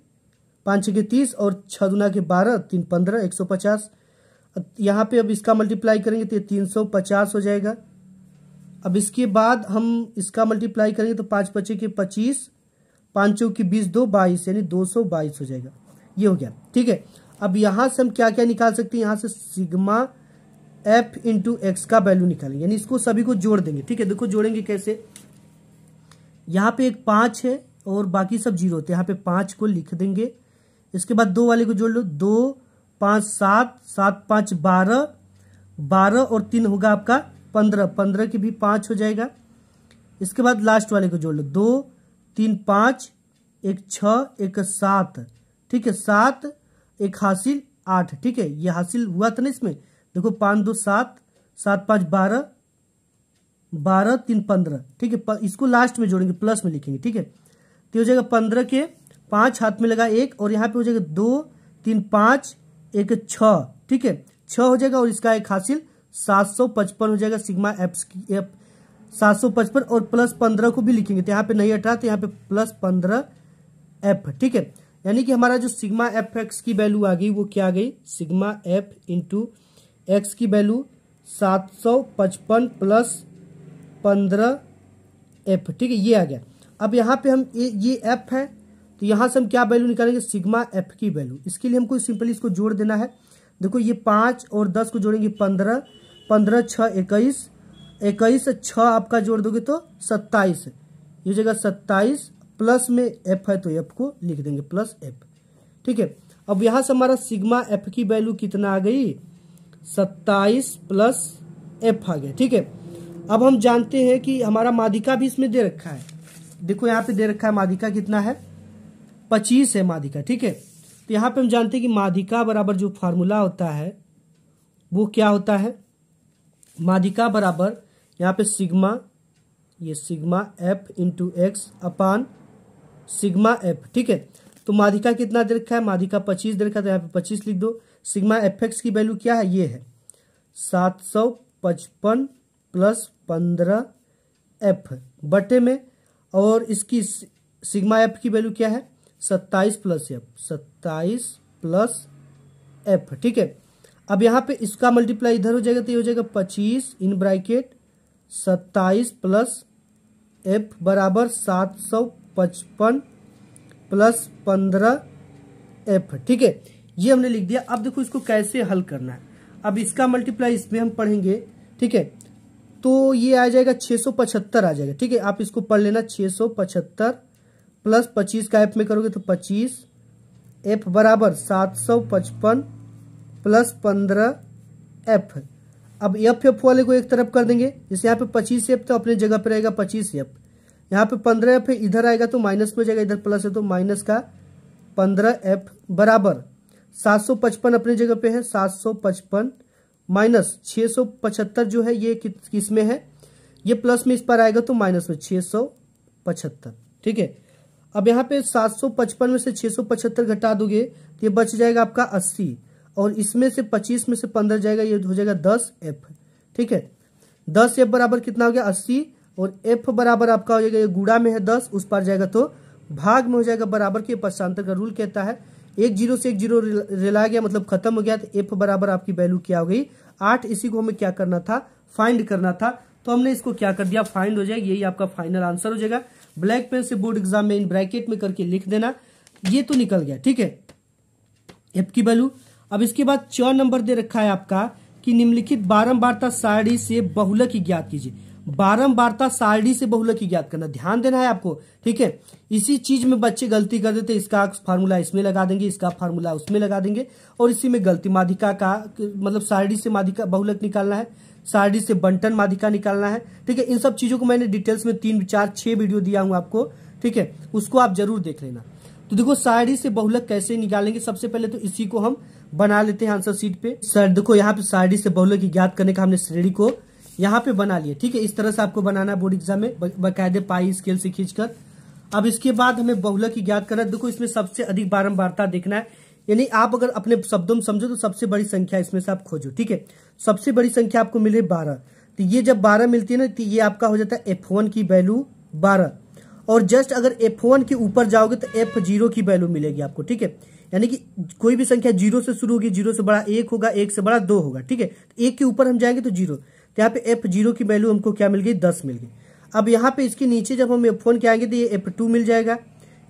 पाँच के तीस और छह दुना के बारह, तीन पंद्रह, एक सौ पचास। यहाँ पे अब इसका मल्टीप्लाई करेंगे तो तीन सौ पचास हो जाएगा। अब इसके बाद हम इसका मल्टीप्लाई करेंगे तो पाँच पचे के पच्चीस, पाँचों की बीस दो बाईस, यानी दो सौ बाईस हो जाएगा। ये हो गया। ठीक है। अब यहाँ से हम क्या क्या निकाल सकते हैं? यहाँ से सिग्मा एफ़ इंटू एक्स का वैल्यू निकालेंगे। यानी इसको सभी को जोड़ देंगे। ठीक है। देखो जोड़ेंगे कैसे? यहाँ पे एक पाँच है और बाकी सब ज़ीरो होते हैं। यहाँ पे पाँच को लिख देंगे। इसके बाद दो वाले को जोड़ लो। दो, पाँच, सात सात, पाँच, बारह। बारह और तीन होगा आपका पंद्रह। पंद्रह के भी पाँच हो जाएगा। इसके बाद लास्ट वाले को जोड़ लो। दो, तीन, पाँच, एक, छ, एक, सात। ठीक है, सात, एक हासिल, आठ। ठीक है, ये हासिल हुआ था ना इसमें। देखो, पाँच, दो, सात सात, पाँच, बारह। बारह, तीन, पंद्रह। ठीक है इसको लास्ट में जोड़ेंगे प्लस में लिखेंगे। ठीक है तो हो जाएगा पंद्रह के पाँच हाथ में लगा एक और यहाँ पे हो जाएगा दो, तीन, पाँच, एक, छ, ठीक है? छ हो जाएगा और इसका एक हासिल सात सौ पचपन हो जाएगा सिग्मा एप्स की, एप, सात सौ पचपन और प्लस पंद्रह को भी लिखेंगे। तो यहाँ पे नहीं हटा तो यहाँ पे प्लस पंद्रह एफ़, ठीक है? यानी कि हमारा जो सिग्मा एफ़ एक्स की वैल्यू आ गई, वो क्या आ गई? सिग्मा एफ़ इंटू एक्स की वैल्यू सात सौ पचपन प्लस पंद्रह एफ़, ठीक है? ये आ गया। अब यहाँ पे हम ये ये एफ़ है तो यहाँ से हम क्या वैल्यू निकालेंगे? सिग्मा एफ़ की वैल्यू इसके लिए हमको सिंपली इसको जोड़ देना है। देखो ये पाँच और दस को जोड़ेंगे पंद्रह। पंद्रह छः इक्कीस। इक्कीस छः आपका जोड़ दोगे तो सत्ताईस। ये जगह सत्ताईस प्लस में एफ़ है तो एफ़ को लिख देंगे प्लस एफ़ ठीक है? अब यहाँ से हमारा सिग्मा एफ़ की वैल्यू कितना आ गई? सत्ताईस प्लस एफ़ आ गया। ठीक है? अब हम जानते हैं कि हमारा मादिका भी इसमें दे रखा है। देखो यहाँ पे दे रखा है मादिका कितना है? पच्चीस है मादिका ठीक है? तो यहाँ पे हम जानते हैं कि मादिका बराबर जो फार्मूला होता है, वो क्या होता है? मादिका बराबर यहाँ पे सिग्मा ये sigma f into x upon sigma f ठीक है? तो मादिका कितना दे रखा है? मादिका पच्चीस दे रखा है तो यहाँ पे पच्चीस लिख दो। सिग्मा एफ़ एक्स की वैल्यू क्या है? ये है। सात सौ पचपन प्लस पंद्रह एफ़ बटे में, और इसकी सिग्मा एफ़ की वैल्यू क्या है? सत्ताईस प्लस एफ़ सत्ताईस प्लस एफ़ ठीक है? अब यहाँ पे इसका मल्टीप्लाई इधर हो जाएगा तो ये हो जाएगा पच्चीस इन ब्रैकेट सत्ताईस प्लस एफ़ बराबर सात सौ पचपन प्लस पंद्रह एफ़ ठीक है? ये हमने लिख दिया। अब देखो इसको कैसे हल करना है। अब इसका मल्टीप्लाई इसमें हम पढ़ेंगे, ठीक है? तो ये आ जाएगा छह सौ पचहत्तर आ जाएगा, ठीक है? आप इसको पढ़ लेना, छह सौ पचहत्तर प्लस पच्चीस का एफ़ में करोगे तो पच्चीस। एफ़ बराबर सात सौ पचपन प्लस पंद्रह एफ़ अब एफ़ एफ़ वाले को एक तरफ़ कर देंगे। जैसे यहाँ पे पच्चीस एफ़ तो अपने जगह पे रहेगा पच्चीस एफ़ यहाँ पे पंद्रह एफ़ इधर आएगा तो माइनस में जाएगा, इधर प्लस है तो माइनस का पंद्रह एफ़ बराबर। सात सौ पचपन अपने जगह पे है, सात सौ पचपन माइनस छह सौ पचहत्तर जो है ये किसमें है? ये प्लस में इस पर आएगा तो माइनस में छह सौ पचहत्तर। ठीक है? अब यहाँ पे सात सौ पचपन में से छह सौ पचहत्तर घटा दोगे तो ये बच जाएगा आपका अस्सी। और इसमें से पच्चीस में से पंद्रह जाएगा, ये हो जाएगा दस एफ़ ठीक है? दस एफ़ बराबर कितना हो गया? अस्सी। और एफ़ बराबर आपका हो जाएगा, ये गुड़ा में है दस, उस पर जाएगा तो भाग में हो जाएगा बराबर, के पश्चांतर का रूल कहता है। एक ज़ीरो से एक ज़ीरो रिला गया मतलब खत्म हो गया तो एफ़ बराबर आपकी वैल्यू क्या हो गई? आठ, इसी को हमें क्या करना था? फाइंड करना था। तो हमने इसको क्या कर दिया? फाइंड हो जाएगा, यही आपका फाइनल आंसर हो जाएगा। ब्लैक पेन से बोर्ड एग्ज़ाम में इन ब्रैकेट में करके लिख देना। ये तो निकल गया, ठीक है? एफ़ की वैल्यू अब इसके बाद च नंबर दे रखा है आपका कि निम्नलिखित बारंबारता सारणी से बहुलक ही ज्ञात कीजिए। बारंबारता सारणी से बहुलक ही ज्ञात करना। ध्यान देना है आपको, ठीक है? इसी चीज़ में बच्चे गलती कर देते इसका फार्मूला इसमें लगा देंगे, इसका फार्मूला उसमें लगा देंगे, और इसी में गलती माधिका का मतलब सारणी से माधिका बहुलक निकालना है। सारणी से बंटन माधिका निकालना है। ठीक है, इन सब चीज़ों को मैंने डिटेल्स में तीन चार छह वीडियो दिया हूँ आपको। ठीक है, उसको आप ज़रूर देख लेना। तो देखो सारणी से बहुलक कैसे निकालेंगे, सबसे पहले तो इसी को हम बना लेते हैं आंसर सीट पे। सर, देखो, यहाँ पे सारणी से बहुलक की ज्ञात करने का हमने श्रेणी को यहाँ पे बना लिया। ठीक है, इस तरह से आपको बनाना है बोर्ड एग्ज़ाम में बकायदे पाई स्केल से खींचकर। अब इसके बाद हमें बहुलक की ज्ञात करना देखो, इसमें सबसे अधिक बारंबारता देखना है। यानी आप अगर अपने शब्दों में समझो तो सबसे बड़ी संख्या इसमें से आप खोजो, ठीक है? सबसे बड़ी संख्या आपको मिले बारह। तो ये जब बारह मिलती है ना तो ये आपका हो जाता है एफ़ वन की वैल्यू बारह। और जस्ट अगर एफ़ वन के ऊपर जाओगे तो एफ़ ज़ीरो की वैल्यू मिलेगी आपको, ठीक है? यानी कि कोई भी संख्या ज़ीरो से शुरू होगी, ज़ीरो से बड़ा एक होगा, एक से बड़ा दो होगा, ठीक है? तो एक के ऊपर हम जाएँगे तो ज़ीरो। तो यहाँ पे एफ़ ज़ीरो की वैल्यू हमको क्या मिल गई? दस मिल गई। अब यहाँ पे इसके नीचे जब हम एफ़ वन के आएँगे तो ये एफ़ टू मिल जाएगा।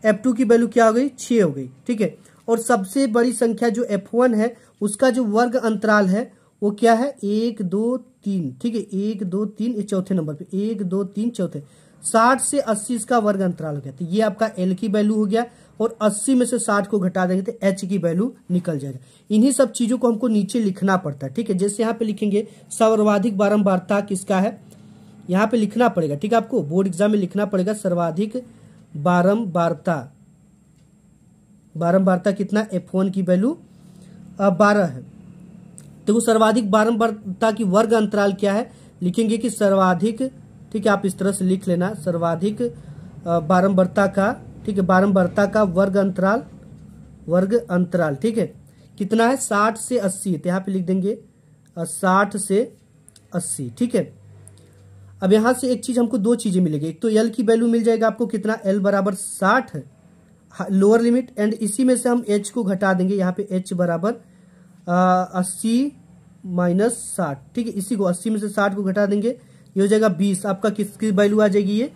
एफ़ टू की वैल्यू क्या हो गई? छह हो गई, ठीक है? और सबसे बड़ी संख्या जो एफ़ वन है, उसका जो वर्ग अंतराल है, वो क्या है? एक, दो, तीन। ठीक है, एक, दो, तीन चौथे नंबर पे। एक, दो, तीन, चौथे। साठ से अस्सी इसका वर्ग अंतराल हो गया। तो ये आपका एल की वैल्यू हो गया और 80 में से 60 को घटा देंगे तो एच की वैल्यू निकल जाएगा। इन्हीं सब चीज़ों को हमको नीचे लिखना पड़ता है। ठीक है, जैसे यहाँ पे लिखेंगे, सर्वाधिक बारंबारता किसका है? यहाँ पे लिखना पड़ेगा। ठीक है, आपको बोर्ड एग्ज़ाम में लिखना पड़ेगा सर्वाधिक बारंबारता। बारंबारता कितना एफ़ वन की वैल्यू बारह है। तो सर्वाधिक बारंबारता की वर्ग अंतराल क्या है? लिखेंगे कि सर्वाधिक, ठीक है, आप इस तरह से लिख लेना, सर्वाधिक बारंबारता का, ठीक है, बारंबारता का वर्ग अंतराल वर्ग अंतराल, ठीक है। कितना है? साठ से अस्सी तो यहाँ पे लिख देंगे साठ से अस्सी, ठीक है। अब यहाँ से एक चीज़ हमको दो चीज़ें मिलेगी, एक तो एल की वैल्यू मिल जाएगा आपको, कितना? एल बराबर साठ है। लोअर लिमिट एंड इसी में से हम एच को घटा देंगे। यहाँ पे एच बराबर अस्सी माइनस साठ। ठीक है, इसी को अस्सी में से साठ को घटा देंगे। ये हो जाएगा बीस। आपका किसकी वैल्यू आ जाएगी ये?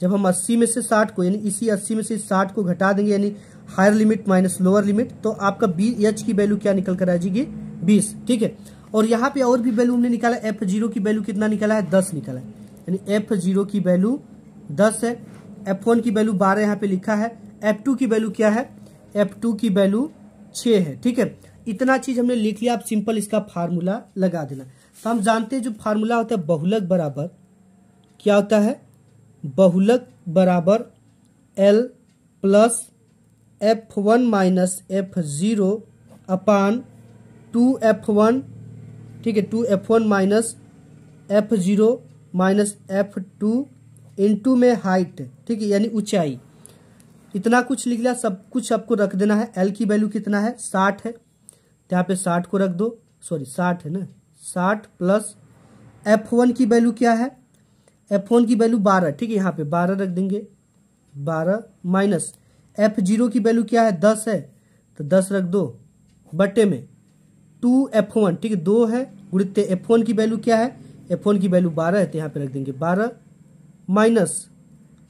जब हम 80 में से 60 को, यानी इसी 80 में से 60 को घटा देंगे, यानी higher limit minus lower limit तो आपका बी एच की वैल्यू क्या निकल कर आ जाएगी? 20 ठीक है? और यहाँ पे और भी वैल्यू हमने निकाला एफ़ ज़ीरो की वैल्यू कितना निकाला है? दस निकाला है। यानी एफ़ ज़ीरो की वैल्यू दस है। एफ़ वन की वैल्यू बारह यहाँ पे लिखा है। एफ़ टू की वैल्यू क्या है? एफ़ टू की वैल्यू छ है, ठीक है? इतना चीज़ हमने लिख लिया, आप सिंपल इसका फार्मूला लगा देना। तो हम जानते हैं जो फार्मूला होता है बहुलक बराबर, क्या होता है? बहुलक बराबर l plus f one minus f zero upon two f one ठीक है? Two f one minus f zero minus f two into में हाइट ठीक है? यानी ऊंचाई। इतना कुछ लिख लिया, सब कुछ आपको रख देना है। एल की वैल्यू कितना है? साठ है। तो यहाँ पे साठ को रख दो। सॉरी साठ है ना? साठ प्लस एफ़ वन की वैल्यू क्या है? एफ़ वन की वैल्यू बारह। ठीक है, यहाँ पे बारह रख देंगे। बारह माइनस एफ़ ज़ीरो की वैल्यू क्या है? दस है। तो दस रख दो बटे में। टू एफ़ वन ठीक है, दो है। गुणित एफ़ वन की वैल्यू क्या है? एफ़ वन की वैल्यू बारह है तो यहाँ पे रख देंगे बारह माइनस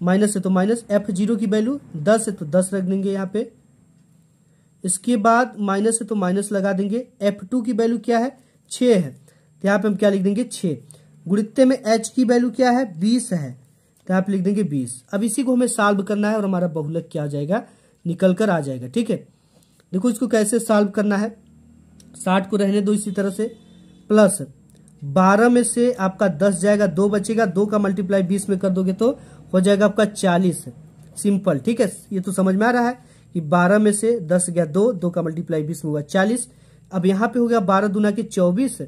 माइनस है तो माइनस एफ़ ज़ीरो की वैल्यू, दस है तो दस रख देंगे यहाँ पे। इसके बाद माइनस है तो माइनस लगा देंगे। एफ़ टू की वैल्यू क्या है? छ है। तो यहाँ पे हम क्या लिख देंगे? छ गुणित्य में एच की वैल्यू क्या है? बीस है। तो आप लिख देंगे बीस। अब इसी को हमें सॉल्व करना है और हमारा बहुलक क्या आ जाएगा? निकल कर आ जाएगा। ठीक है? देखो इसको कैसे सॉल्व करना है। साठ को रहने दो इसी तरह से। प्लस बारह में से आपका दस जाएगा, दो बचेगा, दो का मल्टीप्लाई बीस में कर दोगे तो हो जाएगा आपका चालीस। सिंपल, ठीक है? ये तो समझ में आ रहा है कि बारह में से दस गया दो दो का मल्टीप्लाई बीस में हुआ चालीस। अब यहाँ पे हो गया बारह दुना के चौबीस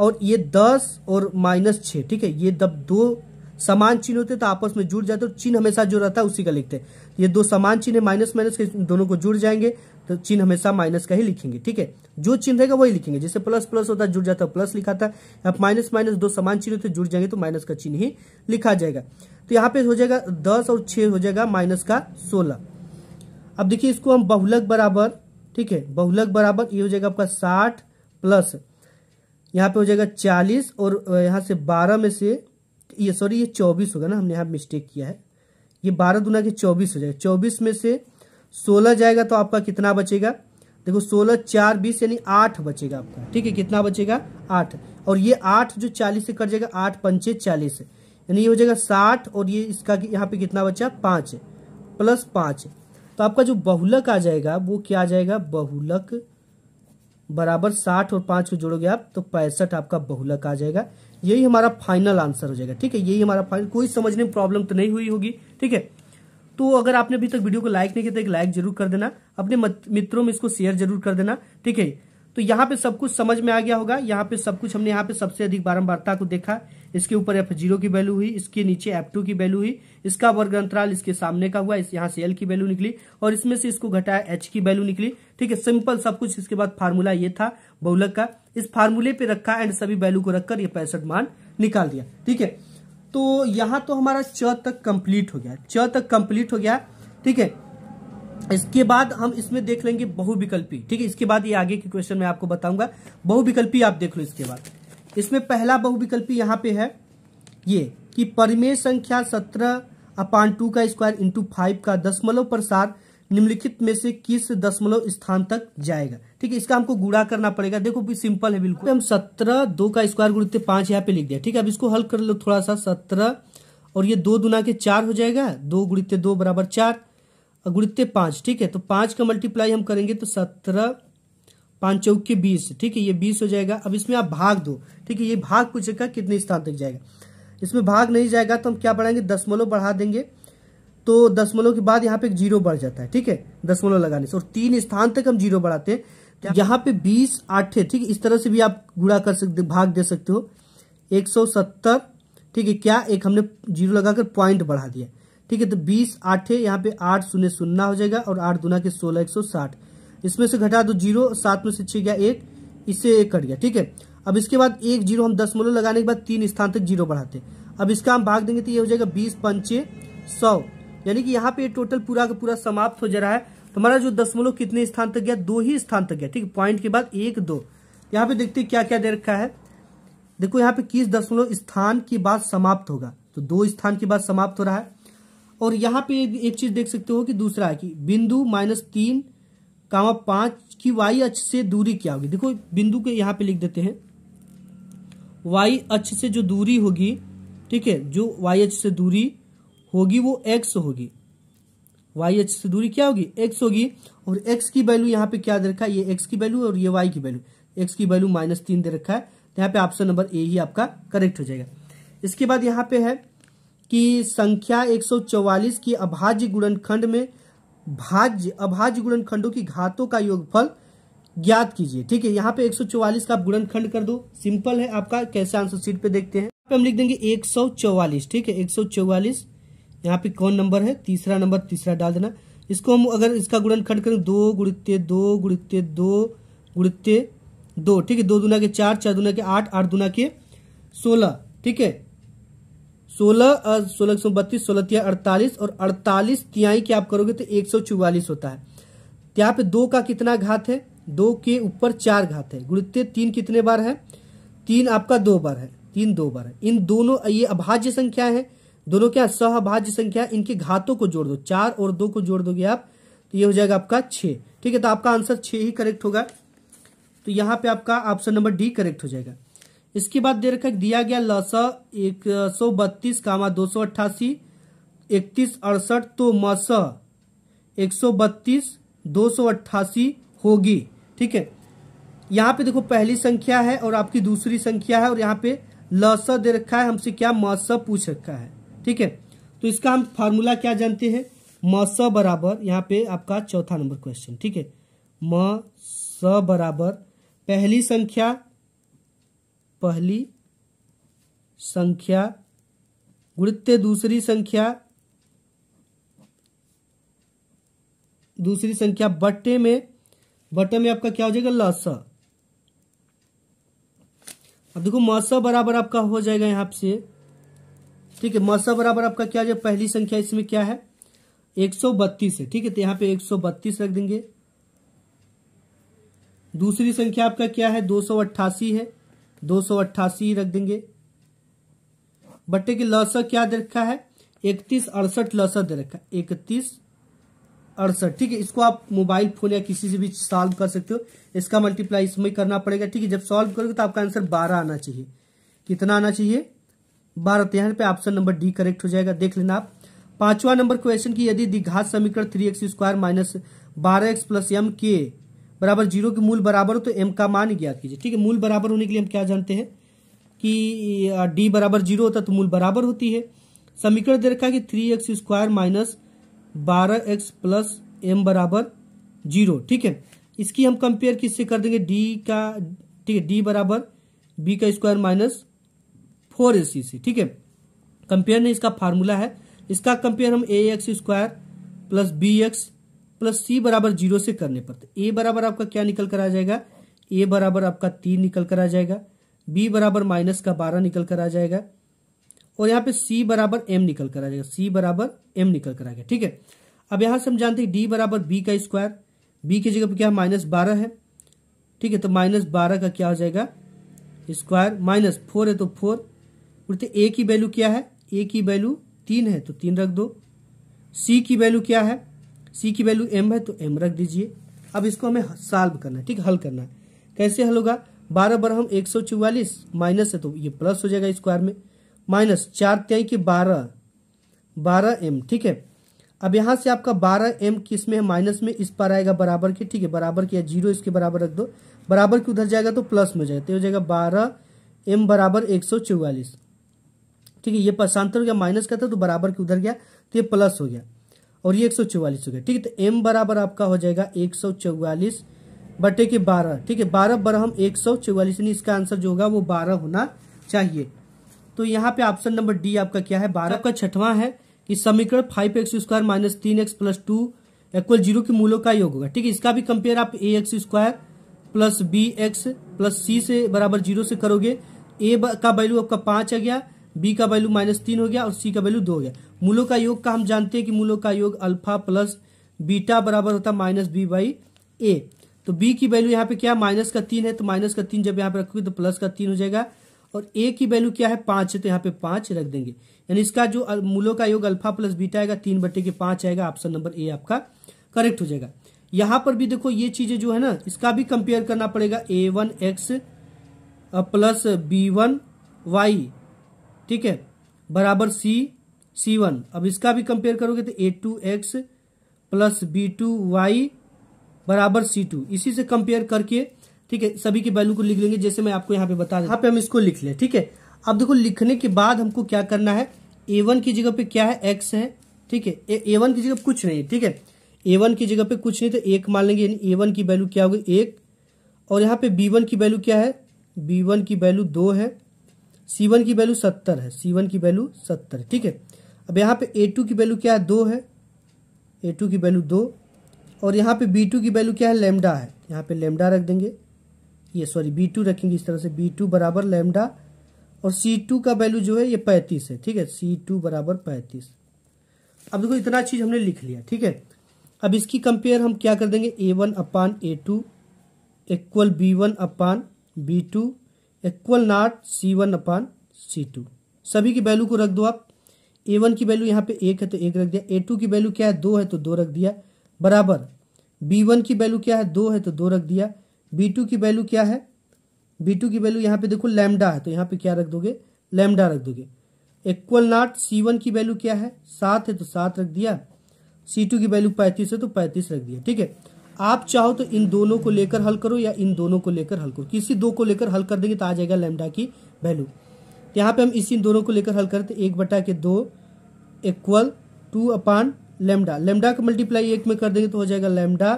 और ये दस और माइनस छ ठीक है? ये दब दो समान चिन्ह होते तो आपस में जुड़ जाते तो चिन्ह हमेशा जो रहता है उसी का लिखते ये दो समान चिन्ह माइनस माइनस के दोनों को जुड़ जाएँगे। तो चिन्ह हमेशा माइनस का ही लिखेंगे, ठीक है? जो चिन्ह रहेगा वही लिखेंगे। जैसे प्लस प्लस होता है, जुड़ जाता है, प्लस लिखा था, अब माइनस माइनस दो समान चिन्ह होते जुड़ जाएँगे तो माइनस का चिन्ह ही लिखा जाएगा। तो यहाँ पे हो जाएगा दस और छह हो जाएगा माइनस का सोलह। अब देखिए इसको हम बहुलक बराबर, ठीक है? बहुलक बराबर, ये हो जाएगा आपका साठ प्लस। यहाँ पे हो जाएगा चालीस और यहाँ से बारह में से, ये, सॉरी, ये चौबीस होगा ना, हमने यहाँ मिस्टेक किया है। ये बारह दुना के चौबीस हो जाएगा। चौबीस में से सोलह जाएगा तो आपका कितना बचेगा? देखो, सोलह, चार, बीस, यानी आठ बचेगा आपका। ठीक है, कितना बचेगा? आठ। और ये आठ जो चालीस से कट जाएगा, आठ पंचे चालीस। यानी ये हो जाएगा साठ, और ये इसका यहाँ पे कितना बचा? पाँच। प्लस पाँच। तो आपका जो बहुलक आ जाएगा, वो क्या आ जाएगा? बहुलक बराबर साठ और पाँच को जोड़ोगे आप तो पैंसठ आपका बहुलक आ जाएगा। यही हमारा फाइनल आंसर हो जाएगा। ठीक है, यही हमारा फाइनल कोई समझने में प्रॉब्लम तो नहीं हुई होगी। ठीक है तो अगर आपने अभी तक वीडियो को लाइक नहीं किया तो एक लाइक ज़रूर कर देना। अपने मित्रों में इसको शेयर ज़रूर कर देना, ठीक है? तो यहाँ पे सब कुछ समझ में आ गया होगा। यहाँ पे सब कुछ हमने यहाँ पे सबसे अधिक बारंबारता को देखा। इसके ऊपर एफ़ ज़ीरो की वैल्यू हुई, इसके नीचे एफ़ टू की वैल्यू हुई, इसका वर्ग अंतराल इसके सामने का हुआ, इस यहाँ से एल की वैल्यू निकली और इसमें से इसको घटाया एच की वैल्यू निकली, ठीक है? सिंपल सब कुछ इसके बाद फार्मूला ये था, बहुलक का। इस फार्मूले पे रखा एंड सभी वैल्यू को रखकर ये पैंसठ मान निकाल दिया, ठीक है? तो यहाँ तो हमारा च तक कंप्लीट हो गया। च तक कंप्लीट हो गया, ठीक है? इसके बाद हम इसमें देख लेंगे बहुविकल्पी, ठीक है? इसके बाद ये आगे के क्वेश्चन में आपको बताऊँगा। बहुविकल्पी आप देख लो इसके बाद। इसमें पहला बहुविकल्पी यहाँ पे है, ये कि परिमेय संख्या सत्रह अपान टू का स्क्वायर इंटू फाइव का दशमलव प्रसार निम्नलिखित में से किस दशमलव स्थान तक जाएगा? ठीक है, इसका हमको गुड़ा करना पड़ेगा। देखो, भी सिंपल है बिल्कुल। हम सत्रह, दो का स्क्वायर गुड़ते पाँच यहाँ पे लिख दिया। ठीक है, अब इसको हल कर लो थोड़ा सा सत्रह, और ये दो दुना के चार हो जाएगा। दो गुड़ते दो बराबर चार, और गुड़ते पाँच, ठीक है? तो पाँच का मल्टीप्लाई हम करेंगे तो सत्रह, पाँच चौके बीस, ठीक है? ये बीस हो जाएगा। अब इसमें आप भाग दो। ठीक है, ये भाग पूछेगा कितने स्थान तक जाएगा। इसमें भाग नहीं जाएगा तो हम क्या बढ़ाएँगे? दशमलव बढ़ा देंगे। तो दशमलव के बाद यहाँ पे ज़ीरो बढ़ जाता है, ठीक है? दशमलव लगाने से। और तीन स्थान तक हम ज़ीरो बढ़ाते हैं। यहाँ पे बीस, आठ है, ठीक इस तरह से भी आप गुड़ा कर सकते भाग दे सकते हो। एक सौ सत्तर, ठीक है? क्या एक हमने ज़ीरो लगाकर पॉइंट बढ़ा दिया। ठीक है तो बीस, आठ है, यहाँ पे आठ शून्य शून्य हो जाएगा और आठ दुना के सोलह, एक सौ साठ। इसमें से घटा दो ज़ीरो, सात में से छह गया एक, इससे एक कट गया, ठीक है? अब इसके बाद एक ज़ीरो हम दशमलव लगाने के बाद तीन स्थान तक ज़ीरो बढ़ाते अब इसका हम भाग देंगे तो ये हो जाएगा बीस पंचे सौ। यानी कि यहाँ पे टोटल पूरा का पूरा समाप्त हो जा रहा है। तो हमारा जो दशमलव कितने स्थान तक गया? दो ही स्थान तक गया, ठीक पॉइंट के बाद एक, दो। यहाँ पे देखते क्या क्या दे रखा है। देखो, यहाँ पे किस दशमलव स्थान की बात समाप्त होगा? तो दो स्थान की बात समाप्त हो रहा है। और यहाँ पे एक चीज़ देख सकते हो कि दूसरा है कि बिंदु माइनस तीन, कामा पाँच की वाई अक्ष से दूरी क्या होगी? देखो, बिंदु के यहाँ पे लिख देते हैं। वाई अक्ष से जो दूरी होगी, ठीक है, जो वाई अक्ष से दूरी होगी, वो एक्स होगी। वाई एच से दूरी क्या होगी? एक्स होगी। और एक्स की वैल्यू यहाँ पे क्या दे रखा है? ये एक्स की वैल्यू और ये वाई की वैल्यू एक्स की वैल्यू माइनस तीन दे रखा है। तो यहाँ पे ऑप्शन नंबर ए ही आपका करेक्ट हो जाएगा। इसके बाद यहाँ पे है कि संख्या 144 की अभाज्य गुणनखंड में भाज्य अभाज्य गुणनखंडों की घातों का योगफल ज्ञात कीजिए। ठीक है, यहाँ पे 144 का गुणनखंड कर दो। सिंपल है आपका, कैसे आंसर शीट पे देखते हैं। हम लिख देंगे 144 ठीक है 144 यहाँ पे कौन नंबर है? तीसरा नंबर, तीसरा डाल देना। इसको हम अगर इसका गुणन खंड करें, दो गुणित्य दो गुणित्य दो गुणित्य, दो, ठीक है? दो दुना के चार चार दुना के आठ आठ दुना के सोलह, ठीक है? सोलह सोलह सौ बत्तीस, सोलह तिया अड़तालीस, और अड़तालीस तिहाई के आप करोगे तो एक सौ चौवालीस होता है। यहाँ पे दो का कितना घात है? दो के ऊपर चार घात है। गुणित्य तीन कितने बार है? तीन आपका दो बार है। तीन दो बार है। इन दोनों, ये अभाज्य संख्या है। दोनों क्या सहभाज्य संख्या, इनके घातों को जोड़ दो। चार और दो को जोड़ दोगे आप तो ये हो जाएगा आपका छह। ठीक है तो आपका आंसर छ ही करेक्ट होगा। तो यहाँ पे आपका ऑप्शन नंबर डी करेक्ट हो जाएगा। इसके बाद दे रखा दिया गया लस एक सौ बत्तीस, कामा दो सौ अट्ठासी, इकतीस अड़सठ तो मस एक सौ बत्तीस, दो सौ अट्ठासी होगी। ठीक है, यहाँ पे देखो पहली संख्या है और आपकी दूसरी संख्या है और यहाँ पे लस दे रखा है, हमसे क्या मस पूछ रखा है। ठीक है? तो इसका हम फार्मूला क्या जानते हैं? म स बराबर, यहाँ पे आपका चौथा नंबर क्वेश्चन ठीक है? म स बराबर, पहली संख्या पहली संख्या, गुणित दूसरी संख्या दूसरी संख्या बट्टे में बट्टे में आपका क्या हो जाएगा? लस अब देखो मस बराबर आपका हो जाएगा यहाँ से। ठीक है, मस बराबर आपका क्या जाएगा पहली संख्या इसमें क्या है? 132 है, ठीक है? तो यहाँ पे 132 रख देंगे। दूसरी संख्या आपका क्या है? दो सौ अट्ठासी है, दो सौ अट्ठासी रख देंगे। बट्टे की लौसर क्या दे रखा है? इकतीस अड़सठ लौसर दे रखा है, इकतीस अड़सठ, ठीक है? इसको आप मोबाइल फ़ोन या किसी से भी सॉल्व कर सकते हो। इसका मल्टीप्लाई इसमें करना पड़ेगा, ठीक है? जब सॉल्व करोगे तो आपका आंसर बारह आना चाहिए। कितना आना चाहिए? बारह तो यहाँ पे ऑप्शन नंबर डी करेक्ट हो जाएगा। देख लेना आप। पांचवा नंबर क्वेश्चन की यदि दिघात समीकरण थ्री एक्स स्क्वायर माइनस बारह एक्स प्लस एम के बराबर ज़ीरो के मूल बराबर हो तो एम का मान ज्ञात कीजिए। ठीक है, मूल बराबर होने के लिए हम क्या जानते हैं कि डी बराबर ज़ीरो होता तो मूल बराबर होती है। समीकरण दे रखा है कि थ्री एक्स स्क्वायर माइनस बारह एक्स प्लस एम बराबर ज़ीरो। ठीक है, इसकी हम कंपेयर किससे कर देंगे? डी का, ठीक है, डी बराबर बी का square minus four a c से ठीक है? कंपेयर ने इसका फार्मूला है। इसका कंपेयर हम a x square plus b x plus c बराबर ज़ीरो से करने पड़ते ए बराबर आपका क्या निकल कर आ जाएगा? ए बराबर आपका तीन निकल कर आ जाएगा। बी बराबर माइनस का बारह निकल कर आ जाएगा। और यहाँ पे सी बराबर एम निकल कर आ जाएगा। सी बराबर एम निकल कर आ गया, ठीक है? अब यहाँ से हम जानते हैं डी बराबर बी का स्क्वायर बी की जगह पे क्या माइनस बारह है, ठीक है? तो माइनस बारह का क्या हो जाएगा? स्क्वायर माइनस फोर है तो फोर बोलते, ए की वैल्यू क्या है? ए की वैल्यू तीन है तो तीन रख दो। सी की वैल्यू क्या है? सी की वैल्यू एम है तो एम रख दीजिए। अब इसको हमें सॉल्व करना है, ठीक, हल करना है। कैसे हल होगा? बारह बारह हम एक सौ चौवालीस माइनस है तो ये प्लस हो जाएगा स्क्वायर में। माइनस चार त्याई के बारह बारह एम ठीक है? अब यहाँ से आपका बारह एम किसमें है? माइनस में, इस पर आएगा बराबर के, ठीक है? बराबर किया ज़ीरो इसके बराबर रख दो। बराबर के उधर जाएगा तो प्लस में जाएगा। तो हो जाएगा बारह एम बराबर एक सौ चौवालीस। ठीक है, ये पशांतर हो गया, माइनस का था तो बराबर के उधर गया तो ये प्लस हो गया, और ये एक सौ चौवालीस हो गया, ठीक है तो एम बराबर आपका हो जाएगा एक सौ चौवालीस बटे के बारह, ठीक है, बारह बारह हम एक सौ चौवालीस, यानी इसका आंसर जो होगा वो बारह होना चाहिए। तो यहाँ पे ऑप्शन नंबर डी आपका क्या है, बारह का छठवां है कि समीकरण फाइव एक्स स्क्वायर माइनस तीन x plus two equal zero के मूलों का योग होगा, ठीक है, इसका भी कंपेयर आप a x square plus b x plus c से बराबर ज़ीरो से करोगे ए का वैल्यू आपका पाँच आ गया बी का वैल्यू माइनस तीन हो गया और सी का वैल्यू दो हो गया। मूलों का योग का हम जानते हैं कि मूलों का योग अल्फ़ा प्लस बीटा बराबर होता है माइनस बी बाई ए तो बी की वैल्यू यहाँ पे क्या है? माइनस का तीन है तो माइनस का तीन जब यहाँ पे रखोगे तो प्लस का तीन हो जाएगा। और ए की वैल्यू क्या है? पाँच है तो यहाँ पे पाँच रख देंगे। यानी इसका जो मूलों का योग अल्फ़ा प्लस बीटा आएगा, तीन बटे के पाँच आएगा ऑप्शन नंबर ए आपका करेक्ट हो जाएगा। यहाँ पर भी देखो ये चीज़ें जो है ना, इसका भी कंपेयर करना पड़ेगा a one x plus b one y ठीक है? बराबर सी सी वन अब इसका भी कंपेयर करोगे तो a two x plus b two y बराबर सी टू इसी से कंपेयर करके, ठीक है, सभी की वैल्यू को लिख लेंगे, जैसे मैं आपको यहाँ पे बता दें यहाँ पे हम इसको लिख लें, ठीक है? अब देखो, लिखने के बाद हमको क्या करना है? ए वन की जगह पे क्या है? एक्स है, ठीक है? ए वन की जगह कुछ नहीं, ठीक है? ए वन की जगह पे कुछ नहीं तो एक मान लेंगे, यानी ए वन की वैल्यू क्या होगी एक। और यहाँ पे बी वन की वैल्यू क्या है? बी वन की वैल्यू दो है। सी वन की वैल्यू सत्तर है सी वन की वैल्यू सत्तर ठीक है? अब यहाँ पे ए टू की वैल्यू क्या है? दो है। ए टू की वैल्यू दो। और यहाँ पे बी टू की वैल्यू क्या है? लेमडा है। यहाँ पे लेमडा रख देंगे। ये सॉरी बी टू रखेंगे इस तरह से। बी टू बराबर लेमडा और सी टू का वैल्यू जो है, ये पैंतीस है, ठीक है? सी टू बराबर पैंतीस। अब देखो, इतना चीज़ हमने लिख लिया, ठीक है? अब इसकी कंपेयर हम क्या कर देंगे? A one upon a two equal b one upon b two equal not c one upon c two सभी की वैल्यू को रख दो आप। ए वन की वैल्यू यहाँ पे एक है तो एक रख दिया। ए टू की वैल्यू क्या है? दो है तो दो रख दिया। बराबर। बी वन की वैल्यू क्या है? दो है तो दो रख दिया। बी टू की वैल्यू क्या है? बी टू की वैल्यू यहाँ पे देखो लैमडा है तो यहाँ पे क्या रख दोगे? लैमडा रख दोगे। इक्वल नॉट सी वन की वैल्यू क्या है? सात है तो सात रख दिया। सी टू की वैल्यू पैंतीस है तो पैंतीस रख दिया। ठीक है? आप चाहो तो इन दोनों को लेकर हल करो या इन दोनों को लेकर हल करो। किसी दो को लेकर हल कर देंगे तो आ जाएगा लेमडा की वैल्यू यहाँ पे हम इसी इन दोनों को लेकर हल करते एक बटा के दो equal two upon lambda lambda का मल्टीप्लाई एक में कर देंगे तो हो जाएगा लेमडा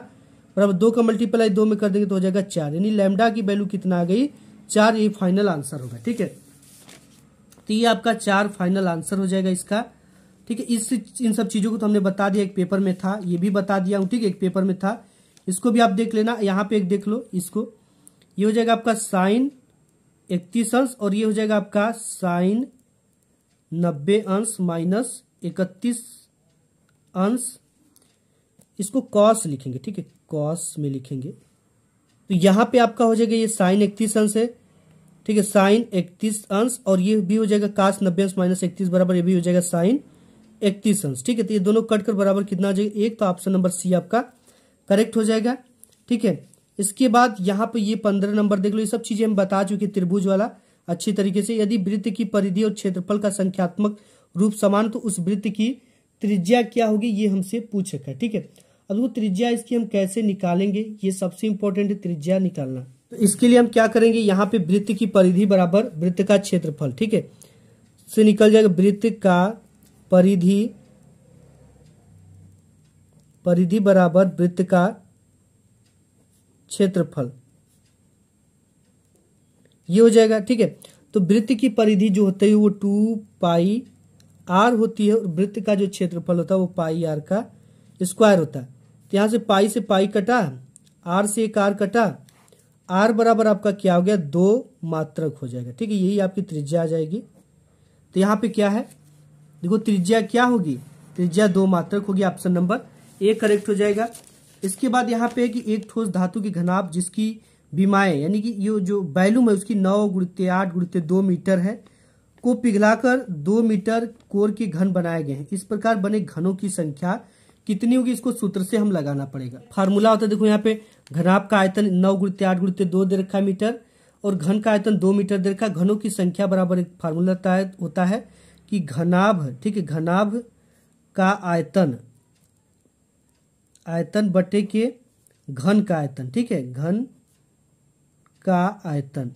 बराबर दो का मल्टीप्लाई दो में कर देंगे तो हो जाएगा चार। यानी लेमडा की वैल्यू कितना आ गई? चार, ये फाइनल आंसर होगा, ठीक है? तो ये आपका चार फाइनल आंसर हो जाएगा इसका, ठीक है? इस, इन सब चीज़ों को तो हमने बता दिया, एक पेपर में था, ये भी बता दिया हूँ, ठीक है? एक पेपर में था। इसको भी आप देख लेना, यहाँ पे एक देख लो इसको। ये हो जाएगा आपका साइन इकतीस अंश और ये हो जाएगा आपका साइन नब्बे अंश माइनस इकतीस अंश। इसको कॉस लिखेंगे, ठीक है? कॉस में लिखेंगे। तो यहाँ पे आपका हो जाएगा ये साइन इकतीस अंश है, ठीक है? साइन इकतीस अंश और ये भी हो जाएगा कास नब्बे अंश माइनस इकतीस बराबर, ये भी हो जाएगा साइन इकतीस अंश, ठीक है? तो ये दोनों कट कर बराबर कितना आ जाएगा? एक तो ऑप्शन नंबर सी आपका करेक्ट हो जाएगा, ठीक है? इसके बाद यहाँ पे ये पंद्रह नंबर देख लो, ये सब चीज़ें हम बता चुके त्रिभुज वाला। अच्छी तरीके से यदि वृत्त की परिधि और क्षेत्रफल का संख्यात्मक रूप समान तो उस वृत्त की त्रिज्या क्या होगी, ये हमसे पूछ रखा है ठीक है? अब वो त्रिज्या इसकी हम कैसे निकालेंगे, ये सबसे इंपॉर्टेंट है त्रिज्या निकालना। तो इसके लिए हम क्या करेंगे, यहाँ पे वृत्त की परिधि बराबर वृत्त का क्षेत्रफल, ठीक है? से निकल जाएगा वृत्त का परिधि परिधि बराबर वृत्त का क्षेत्रफल। ये हो जाएगा, ठीक है? तो वृत्त की परिधि जो होती है वो टू पाई आर होती है और वृत्त का जो क्षेत्रफल होता है वो पाई आर का स्क्वायर होता है। तो यहाँ से पाई से पाई कटा, आर से एक आर कटा, आर बराबर आपका क्या हो गया? दो मात्रक हो जाएगा, ठीक है? यही आपकी त्रिज्या आ जाएगी। तो यहाँ पे क्या है? देखो, त्रिज्या क्या होगी? त्रिज्या दो मात्रक होगी, ऑप्शन नंबर ए करेक्ट हो जाएगा। इसके बाद यहाँ पे कि एक ठोस धातु की घनाभ जिसकी बीमाएँ, यानी कि ये जो बैलूम है, उसकी नौ गुड़ते आठ गुड़ते दो मीटर है, को पिघलाकर दो मीटर कोर के घन बनाए गए हैं। इस प्रकार बने घनों की संख्या, कितनी होगी इसको सूत्र से हम लगाना पड़ेगा। फार्मूला होता है, देखो यहाँ पे घनाभ का आयतन नौ गुड़ते आठ गुड़ते दो दे रखा मीटर और घन का आयतन दो मीटर दे रखा घनों की संख्या बराबर एक फार्मूला होता है कि घनाभ, ठीक है, घनाभ का आयतन आयतन बटे के घन का आयतन, ठीक है? घन का आयतन।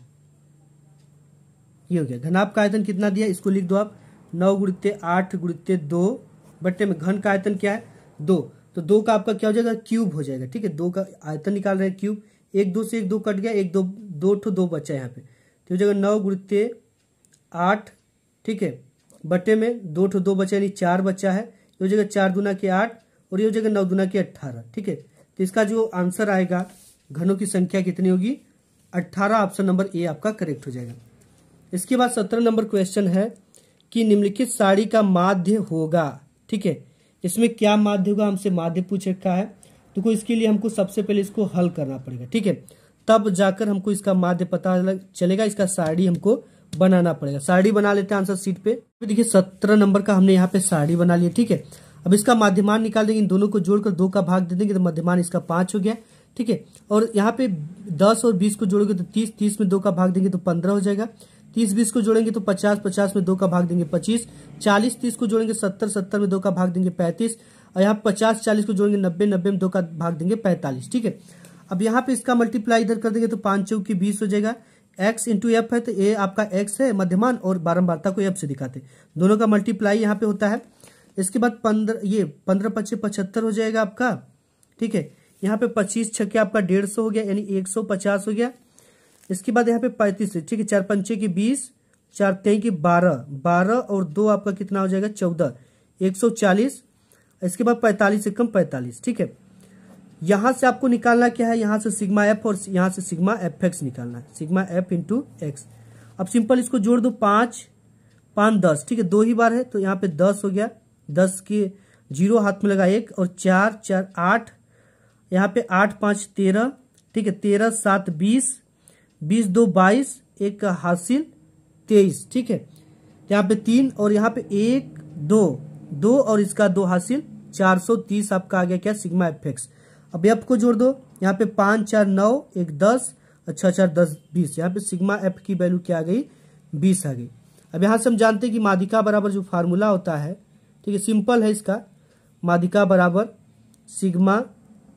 ये हो गया। घनाभ का आयतन कितना दिया? इसको लिख दो आप। नौ गुड़ते आठ गुड़ते दो बट्टे में घन का आयतन क्या है? दो। तो दो का आपका क्या हो जाएगा? क्यूब हो जाएगा, ठीक है? दो का आयतन निकाल रहे हैं क्यूब। एक दो से एक दो कट गया, एक दो दो ठो दो बचा यहाँ पे। तो हो जाएगा नौ गुड़ते आठ, ठीक है? बटे में दो ठो दो बचा यानी चार बचा है। हो जाएगा चार दुना के आठ और ये हो जाएगा नौ दुना के अट्ठारह, ठीक है? तो इसका जो आंसर आएगा, घनों की संख्या कितनी होगी? अट्ठारह ऑप्शन नंबर ए आपका करेक्ट हो जाएगा। इसके बाद सत्रह नंबर क्वेश्चन है कि निम्नलिखित साड़ी का माध्य होगा, ठीक है? इसमें क्या माध्य होगा? हमसे माध्य पूछ रखा है। तो इसके लिए हमको सबसे पहले इसको हल करना पड़ेगा, ठीक है? तब जाकर हमको इसका माध्य पता चलेगा, इसका साड़ी हमको बनाना पड़ेगा। साड़ी बना लेते हैं आंसर सीट पे। देखिए, सत्रह नंबर का हमने यहाँ पे साड़ी बना लिया ठीक है? अब इसका मध्यमान निकाल देंगे, इन दोनों को जोड़कर दो का भाग दे देंगे तो मध्यमान इसका पाँच हो गया, ठीक है? और यहाँ पे दस और बीस को जोड़ोगे तो तीस तीस में दो का भाग देंगे तो पंद्रह हो जाएगा। तीस, बीस को जोड़ेंगे तो पचास पचास में दो का भाग देंगे पच्चीस, चालीस, तीस को जोड़ेंगे सत्तर सत्तर में दो का भाग देंगे पैंतीस, और यहाँ पचास, चालीस को जोड़ेंगे नब्बे नब्बे में दो का भाग देंगे पैंतालीस, ठीक है? अब यहाँ पे इसका मल्टीप्लाई इधर कर देंगे तो पाँच की बीस हो जाएगा। एक्स इंटू एफ़ है तो ए आपका एक्स है, मध्यमान और बारंबारता को एफ़ से दिखाते दोनों का मल्टीप्लाई यहाँ पे होता है। इसके बाद पंद्रह, ये पंद्रह, पच्चीस, पचहत्तर हो जाएगा आपका, ठीक है? यहाँ पे पच्चीस छक्के आपका डेढ़ सौ हो गया, यानी एक सौ पचास हो गया। इसके बाद यहाँ पे पैंतीस, ठीक है, चार पंचे की बीस, चार तेई की बारह बारह और दो आपका कितना हो जाएगा, चौदह, एक सौ चालीस। इसके बाद पैंतालीस से कम पैंतालीस, ठीक है? यहाँ से आपको निकालना क्या है? यहाँ से सिग्मा एफ़ और यहाँ से सिग्मा एफ़ एक्स निकालना है, सिग्मा एफ़ इंटू एक्स। अब सिंपल इसको जोड़ दो, पाँच पाँच, दस, ठीक है? दो ही बार है तो यहाँ पे दस हो गया दस के ज़ीरो हाथ में लगा एक और चार चार, आठ। यहाँ पे आठ, पाँच, तेरह। ठीक है, तेरह, सात, बीस। बीस, दो, बाईस, एक का हासिल, तेईस। ठीक है, यहाँ पे तीन और यहाँ पे एक, दो। दो और इसका दो हासिल, चार सौ तीस। आपका आ गया क्या? Sigma f x. अब एफ़ को जोड़ दो। यहाँ पे पाँच, चार, नौ, एक, दस। अच्छा चार, दस, बीस। यहाँ पे सिग्मा एफ़ की वैल्यू क्या आ गई? बीस आ गई। अब यहाँ से हम जानते हैं कि मादिका बराबर जो फार्मूला होता है ठीक है, सिंपल है इसका। मादिका बराबर, sigma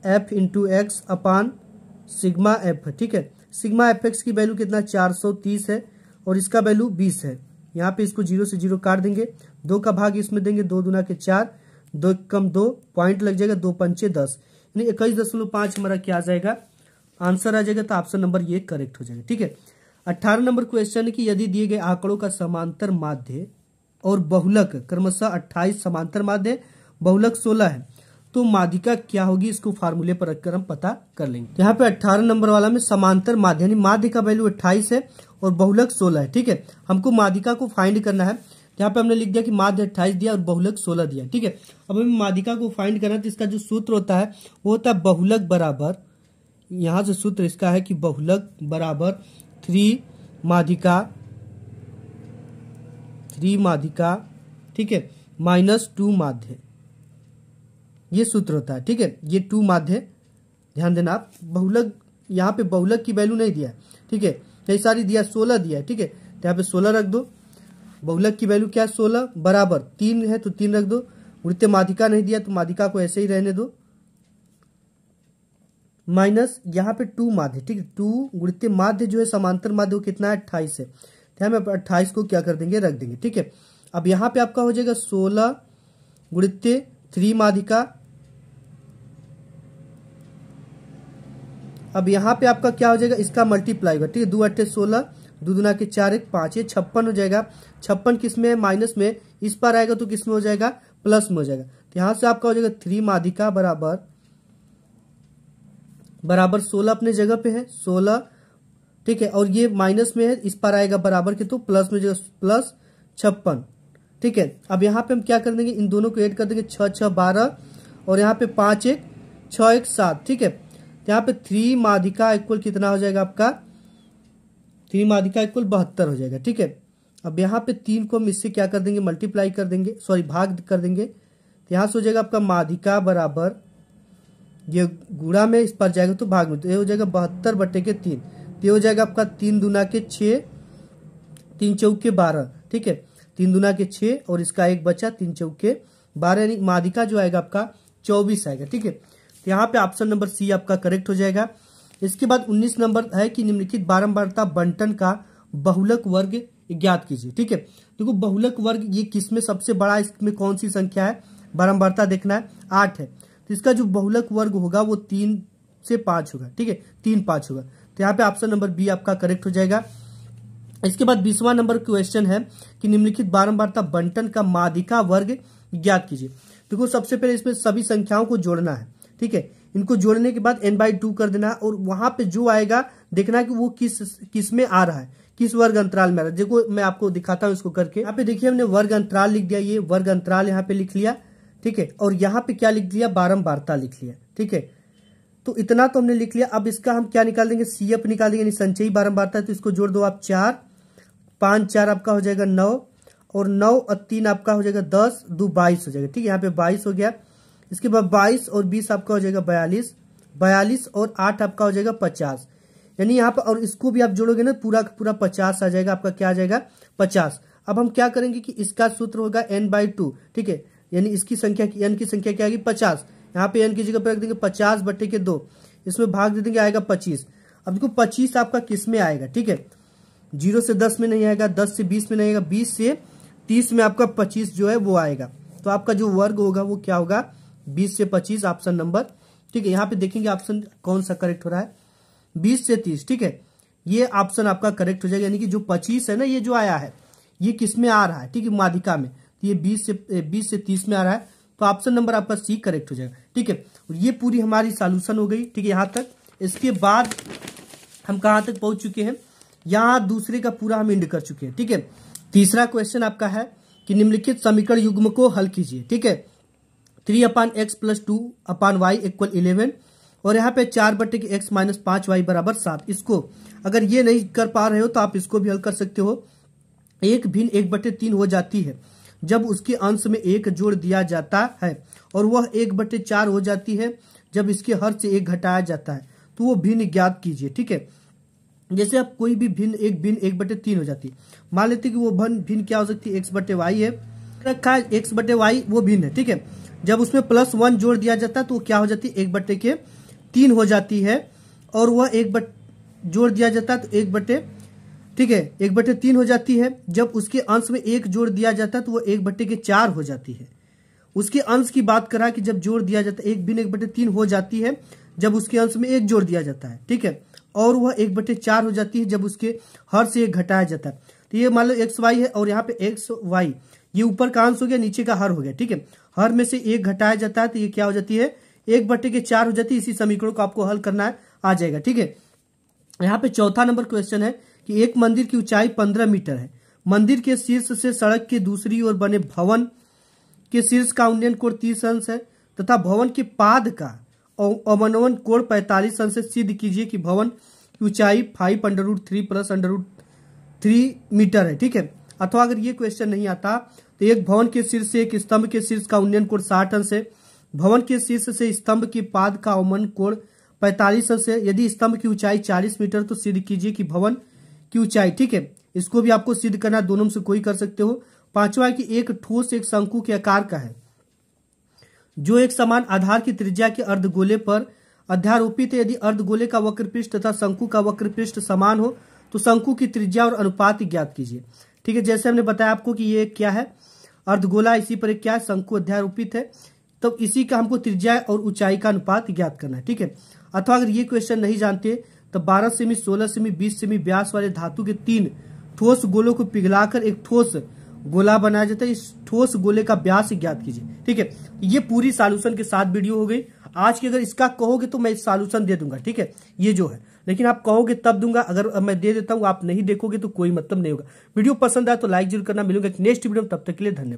f into x upon sigma f ठीक है? सिग्मा एफ़ एक्स की वैल्यू कितना? चार सौ तीस है और इसका वैल्यू बीस है। यहाँ पे इसको ज़ीरो से ज़ीरो काट देंगे। दो का भाग इसमें देंगे, दो दुना के चार, दो कम दो, पॉइंट लग जाएगा, दो पंचे दस। यानी इक्कीस दशमलव पाँच हमारा क्या आ जाएगा? आंसर आ जाएगा तो ऑप्शन नंबर ये करेक्ट हो जाएगा, ठीक है? अट्ठारह नंबर क्वेश्चन है कि यदि दिए गए आंकड़ों का समांतर माध्य और बहुलक, क्रमशः अट्ठाईस समांतर माध्य, बहुलक सोलह है। तो माध्यिका क्या होगी, इसको फार्मूले पर रखकर हम पता कर लेंगे। यहाँ पे 18 नंबर वाला में समांतर माध्य, यानी माध्य का वैल्यू 28 है और बहुलक 16 है, ठीक है? हमको माध्यिका को फाइंड करना है। यहाँ पे हमने लिख दिया कि माध्य अट्ठाईस दिया और बहुलक सोलह दिया, ठीक है? अब हमें माध्यिका को फाइंड करना है तो इसका जो सूत्र होता है, वो होता है बहुलक बराबर। यहाँ से सूत्र इसका है कि बहुलक बराबर थ्री माध्यिका थ्री माध्यिका ठीक है, माइनस टू माध्य। ये सूत्र होता है, ठीक है, ये टू माध्य। ध्यान देना, आप बहुलक, यहाँ पे बहुलक की वैल्यू नहीं दिया ठीक है, कई सारी दिया, सोलह दिया ठीक है तो यहाँ पे सोलह रख दो। बहुलक की वैल्यू क्या है? सोलह, बराबर, तीन है तो तीन रख दो। वृत्य माधिका नहीं दिया तो माधिका को ऐसे ही रहने दो। माइनस, यहाँ पे टू माध्य, ठीक है, टू वृत्य माध्य जो है, समांतर माध्य कितना है? अट्ठाईस है। तो हम अट्ठाईस को क्या कर देंगे? रख देंगे, ठीक है? अब यहाँ पे आपका हो जाएगा सोलह गुणित्य थ्री माधिका। अब यहाँ पे आपका क्या हो जाएगा? इसका मल्टीप्लाई होगा, ठीक है? दो अट्ठे सोलह, दो दुना के चार एक पाँच, ये छप्पन हो जाएगा। छप्पन किसमें माइनस में। इस पर आएगा तो किसमें हो जाएगा? प्लस में हो जाएगा। तो यहाँ से आपका हो जाएगा थ्री माधिका बराबर बराबर सोलह अपने जगह पे है। सोलह ठीक है, और ये माइनस में है, इस पर आएगा बराबर के तो प्लस में जाएगा प्लस छप्पन, ठीक है। अब यहाँ पे हम क्या कर देंगे, इन दोनों को ऐड कर देंगे, छह छह, बारह, और यहाँ पे पाँच, एक छ एक, सात, ठीक है। यहाँ पे थ्री माधिका इक्वल कितना हो जाएगा आपका? थ्री माधिका इक्वल बहत्तर हो जाएगा, ठीक है। अब यहाँ पे तीन को हम इससे क्या कर देंगे मल्टीप्लाई कर देंगे सॉरी भाग कर देंगे। तो यहाँ से हो जाएगा आपका माधिका बराबर, ये गुड़ा में इस पर जाएगा तो भाग में तो ये हो जाएगा बहत्तर बटे के तीन। ये हो जाएगा आपका तीन दुना के छ तीन चौक के बारह, ठीक है? तीन दुना के छ और इसका एक बचा तीन चौक के बारह, यानी माधिका जो आएगा आपका चौबीस आएगा, ठीक है? तो यहाँ पे ऑप्शन नंबर सी आपका करेक्ट हो जाएगा। इसके बाद 19 नंबर है कि निम्नलिखित बारंबारता बंटन का बहुलक वर्ग ज्ञात कीजिए, ठीक है? देखो, बहुलक वर्ग ये किसमें सबसे बड़ा, इसमें कौन सी संख्या है? बारंबारता देखना है, आठ है। तो इसका जो बहुलक वर्ग होगा वो तीन से पाँच होगा, ठीक है? तीन पाँच होगा। तो यहाँ पे ऑप्शन नंबर बी आपका करेक्ट हो जाएगा। इसके बाद बीसवा नंबर क्वेश्चन है कि निम्नलिखित बारंबारता बंटन का माधिका वर्ग ज्ञात कीजिए। देखो, सबसे पहले इसमें सभी संख्याओं को जोड़ना है, ठीक है? इनको जोड़ने के बाद एन बाई टू कर देना है और वहाँ पे जो आएगा, देखना कि वो किस किसमें आ रहा है, किस वर्ग अंतराल में आ रहा है। देखो, मैं आपको दिखाता हूँ इसको करके। यहाँ पे देखिए, हमने वर्ग अंतराल लिख दिया, ये वर्ग अंतराल यहाँ पे लिख लिया, ठीक है? और यहाँ पे क्या लिख दिया? बारंबारता लिख लिया, ठीक है? तो इतना तो हमने लिख लिया। अब इसका हम क्या निकाल देंगे? सी एफ़ निकाल देंगे संचयी बारंबारता तो इसको जोड़ दो आप चार। पाँच, चार आपका हो जाएगा नौ, और नौ और तीन आपका हो जाएगा दस, दो बाईस हो जाएगा। ठीक है, यहाँ पे बाईस हो गया। इसके बाद बाईस और बीस आपका हो जाएगा बयालीस। बयालीस और आठ आपका हो जाएगा पचास। यानी यहाँ पर और इसको भी आप जोड़ोगे ना, पूरा पूरा पचास आ जाएगा, आपका क्या आ जाएगा? पचास। अब हम क्या करेंगे कि इसका सूत्र होगा एन बाई टू। ठीक है, यानी इसकी संख्या की एन की संख्या क्या आएगी पचास। यहाँ पे एन की जगह पर रख देंगे पचास बटे के दो। इसमें भाग दे देंगे, आएगा पच्चीस। अब देखो, पच्चीस आपका किसमें आएगा? ठीक है? ज़ीरो से दस में नहीं आएगा, दस से बीस में नहीं आएगा, बीस से तीस में आपका पच्चीस जो है वो आएगा। तो आपका जो वर्ग होगा वो क्या होगा? बीस से पच्चीस, ऑप्शन नंबर। ठीक है, यहाँ पे देखेंगे ऑप्शन कौन सा करेक्ट हो रहा है। बीस से तीस, ठीक है? ये ऑप्शन आपका करेक्ट हो जाएगा, यानी कि जो पच्चीस है ना, ये जो आया है, ये किसमें आ रहा है? ठीक है, माधिका में। तो ये बीस से बीस से तीस में आ रहा है। तो ऑप्शन नंबर आपका सी करेक्ट हो जाएगा। ठीक है? ये पूरी हमारी सॉल्यूशन हो गई। ठीक है, यहाँ तक। इसके बाद हम कहाँ तक पहुँच चुके हैं? यहाँ दूसरे का पूरा हम इंड कर चुके हैं। ठीक है? तीसरा क्वेश्चन आपका है कि निम्नलिखित समीकरण युग्म को हल कीजिए। ठीक है? Three upon x plus two upon y equal eleven और यहाँ पे चार बटे के एक्स माइनस पाँच वाई बराबर सात। इसको अगर ये नहीं कर पा रहे हो तो आप इसको भी हल कर सकते हो। एक भिन्न एक बटे तीन हो जाती है। जब उसके अंश में एक जोड़ दिया जाता है और वह एक बटे चार हो जाती है, जब इसके हर से एक घटाया जाता है तो वो भिन्न ज्ञात कीजिए, ठीक है? जैसे आप कोई भी भिन्न, एक भिन्न, एक बटे तीन हो जाती है। मान लेते कि वो भिन्न भिन्न क्या हो सकती है? एक्स बटे वाई है। रखा है एक्स बटे वाई वो भिन्न है, ठीक है? जब उसमें प्लस वन जोड़ दिया जाता है तो क्या हो जाती है? एक बटे के तीन हो जाती है और वह एक बट, जोड़ दिया जाता है तो एक बट्टे ठीक है, एक बटे तीन हो जाती है। जब उसके अंश में एक जोड़ दिया जाता है तो वह एक बट्टे के चार हो जाती है। उसके अंश की बात करा कि जब जोड़ दिया जाता है, एक बिन एक बटे तीन हो जाती है, जब उसके अंश में एक जोड़ दिया जाता है, ठीक है? और वह एक बटे चार हो जाती है, जब उसके हर से एक घटाया जाता है। तो ये मान लो एक्स वाई है, और यहाँ पे एक्स वाई। ये ऊपर का अंश हो गया, नीचे का हर हो गया, ठीक है? हर में से एक घटाया जाता है तो ये क्या हो जाती है? एक बटे के चार हो जाती है, इसी समीकरण को आपको हल करना आ जाएगा, ठीक है? यहाँ पे चौथा नंबर क्वेश्चन है कि एक मंदिर की ऊंचाई पंद्रह मीटर है। मंदिर के शीर्ष से सड़क के दूसरी ओर बने भवन के शीर्ष का उन्नयन कोण तीस अंश है तथा भवन के पाद का अवनवन कोण पैंतालीस अंश सिद्ध कीजिए कि भवन की ऊंचाई five under root three plus under root three metre है। ठीक है? अथवा अगर ये क्वेश्चन नहीं आता तो एक भवन के शीर्ष से एक स्तंभ के शीर्ष का उन्नयन कोण साठ अंश है। भवन के शीर्ष से स्तंभ के पाद का अवमन कोण पैंतालीस अंश है। यदि स्तंभ की ऊंचाई चालीस मीटर तो सिद्ध कीजिए कि भवन की ऊंचाई ठीक है, इसको भी आपको सिद्ध करना, दोनों से कोई कर सकते हो। पांचवा की एक ठोस, एक शंकु के आकार का है, जो एक समान आधार की त्रिज्या के अर्धगोले पर अध्यारोपित है। यदि अर्धगोले का वक्र पृष्ठ तथा शंकु का वक्र पृष्ठ समान हो तो शंकु की त्रिज्या और अनुपात ज्ञात कीजिए। ठीक है, जैसे हमने बताया आपको कि ये क्या है? अर्धगोला इसी पर क्या है? शंकु अध्यारोपित है। तो इसी का हमको त्रिज्या और ऊंचाई का अनुपात ज्ञात करना है। ठीक है, अथवा अगर ये क्वेश्चन नहीं जानते तो बारह सेमी, सोलह सेमी, बीस सेमी व्यास वाले धातु के तीन ठोस गोलों को पिघलाकर एक ठोस गोला बनाया जाता है। इस ठोस गोले का व्यास ज्ञात कीजिए। ठीक है? ये पूरी सॉल्यूशन के साथ वीडियो हो गई। आज की अगर इसका कहोगे तो मैं सॉल्यूशन दे दूँगा। ठीक है? ये जो है। लेकिन आप कहोगे तब दूँगा। अगर मैं दे देता हूँ, आप नहीं देखोगे तो कोई मतलब नहीं होगा। वीडियो पसंद आए तो लाइक ज़रूर करना। मिलूँगा नेक्स्ट वीडियो तब तक के लिए धन्यवाद।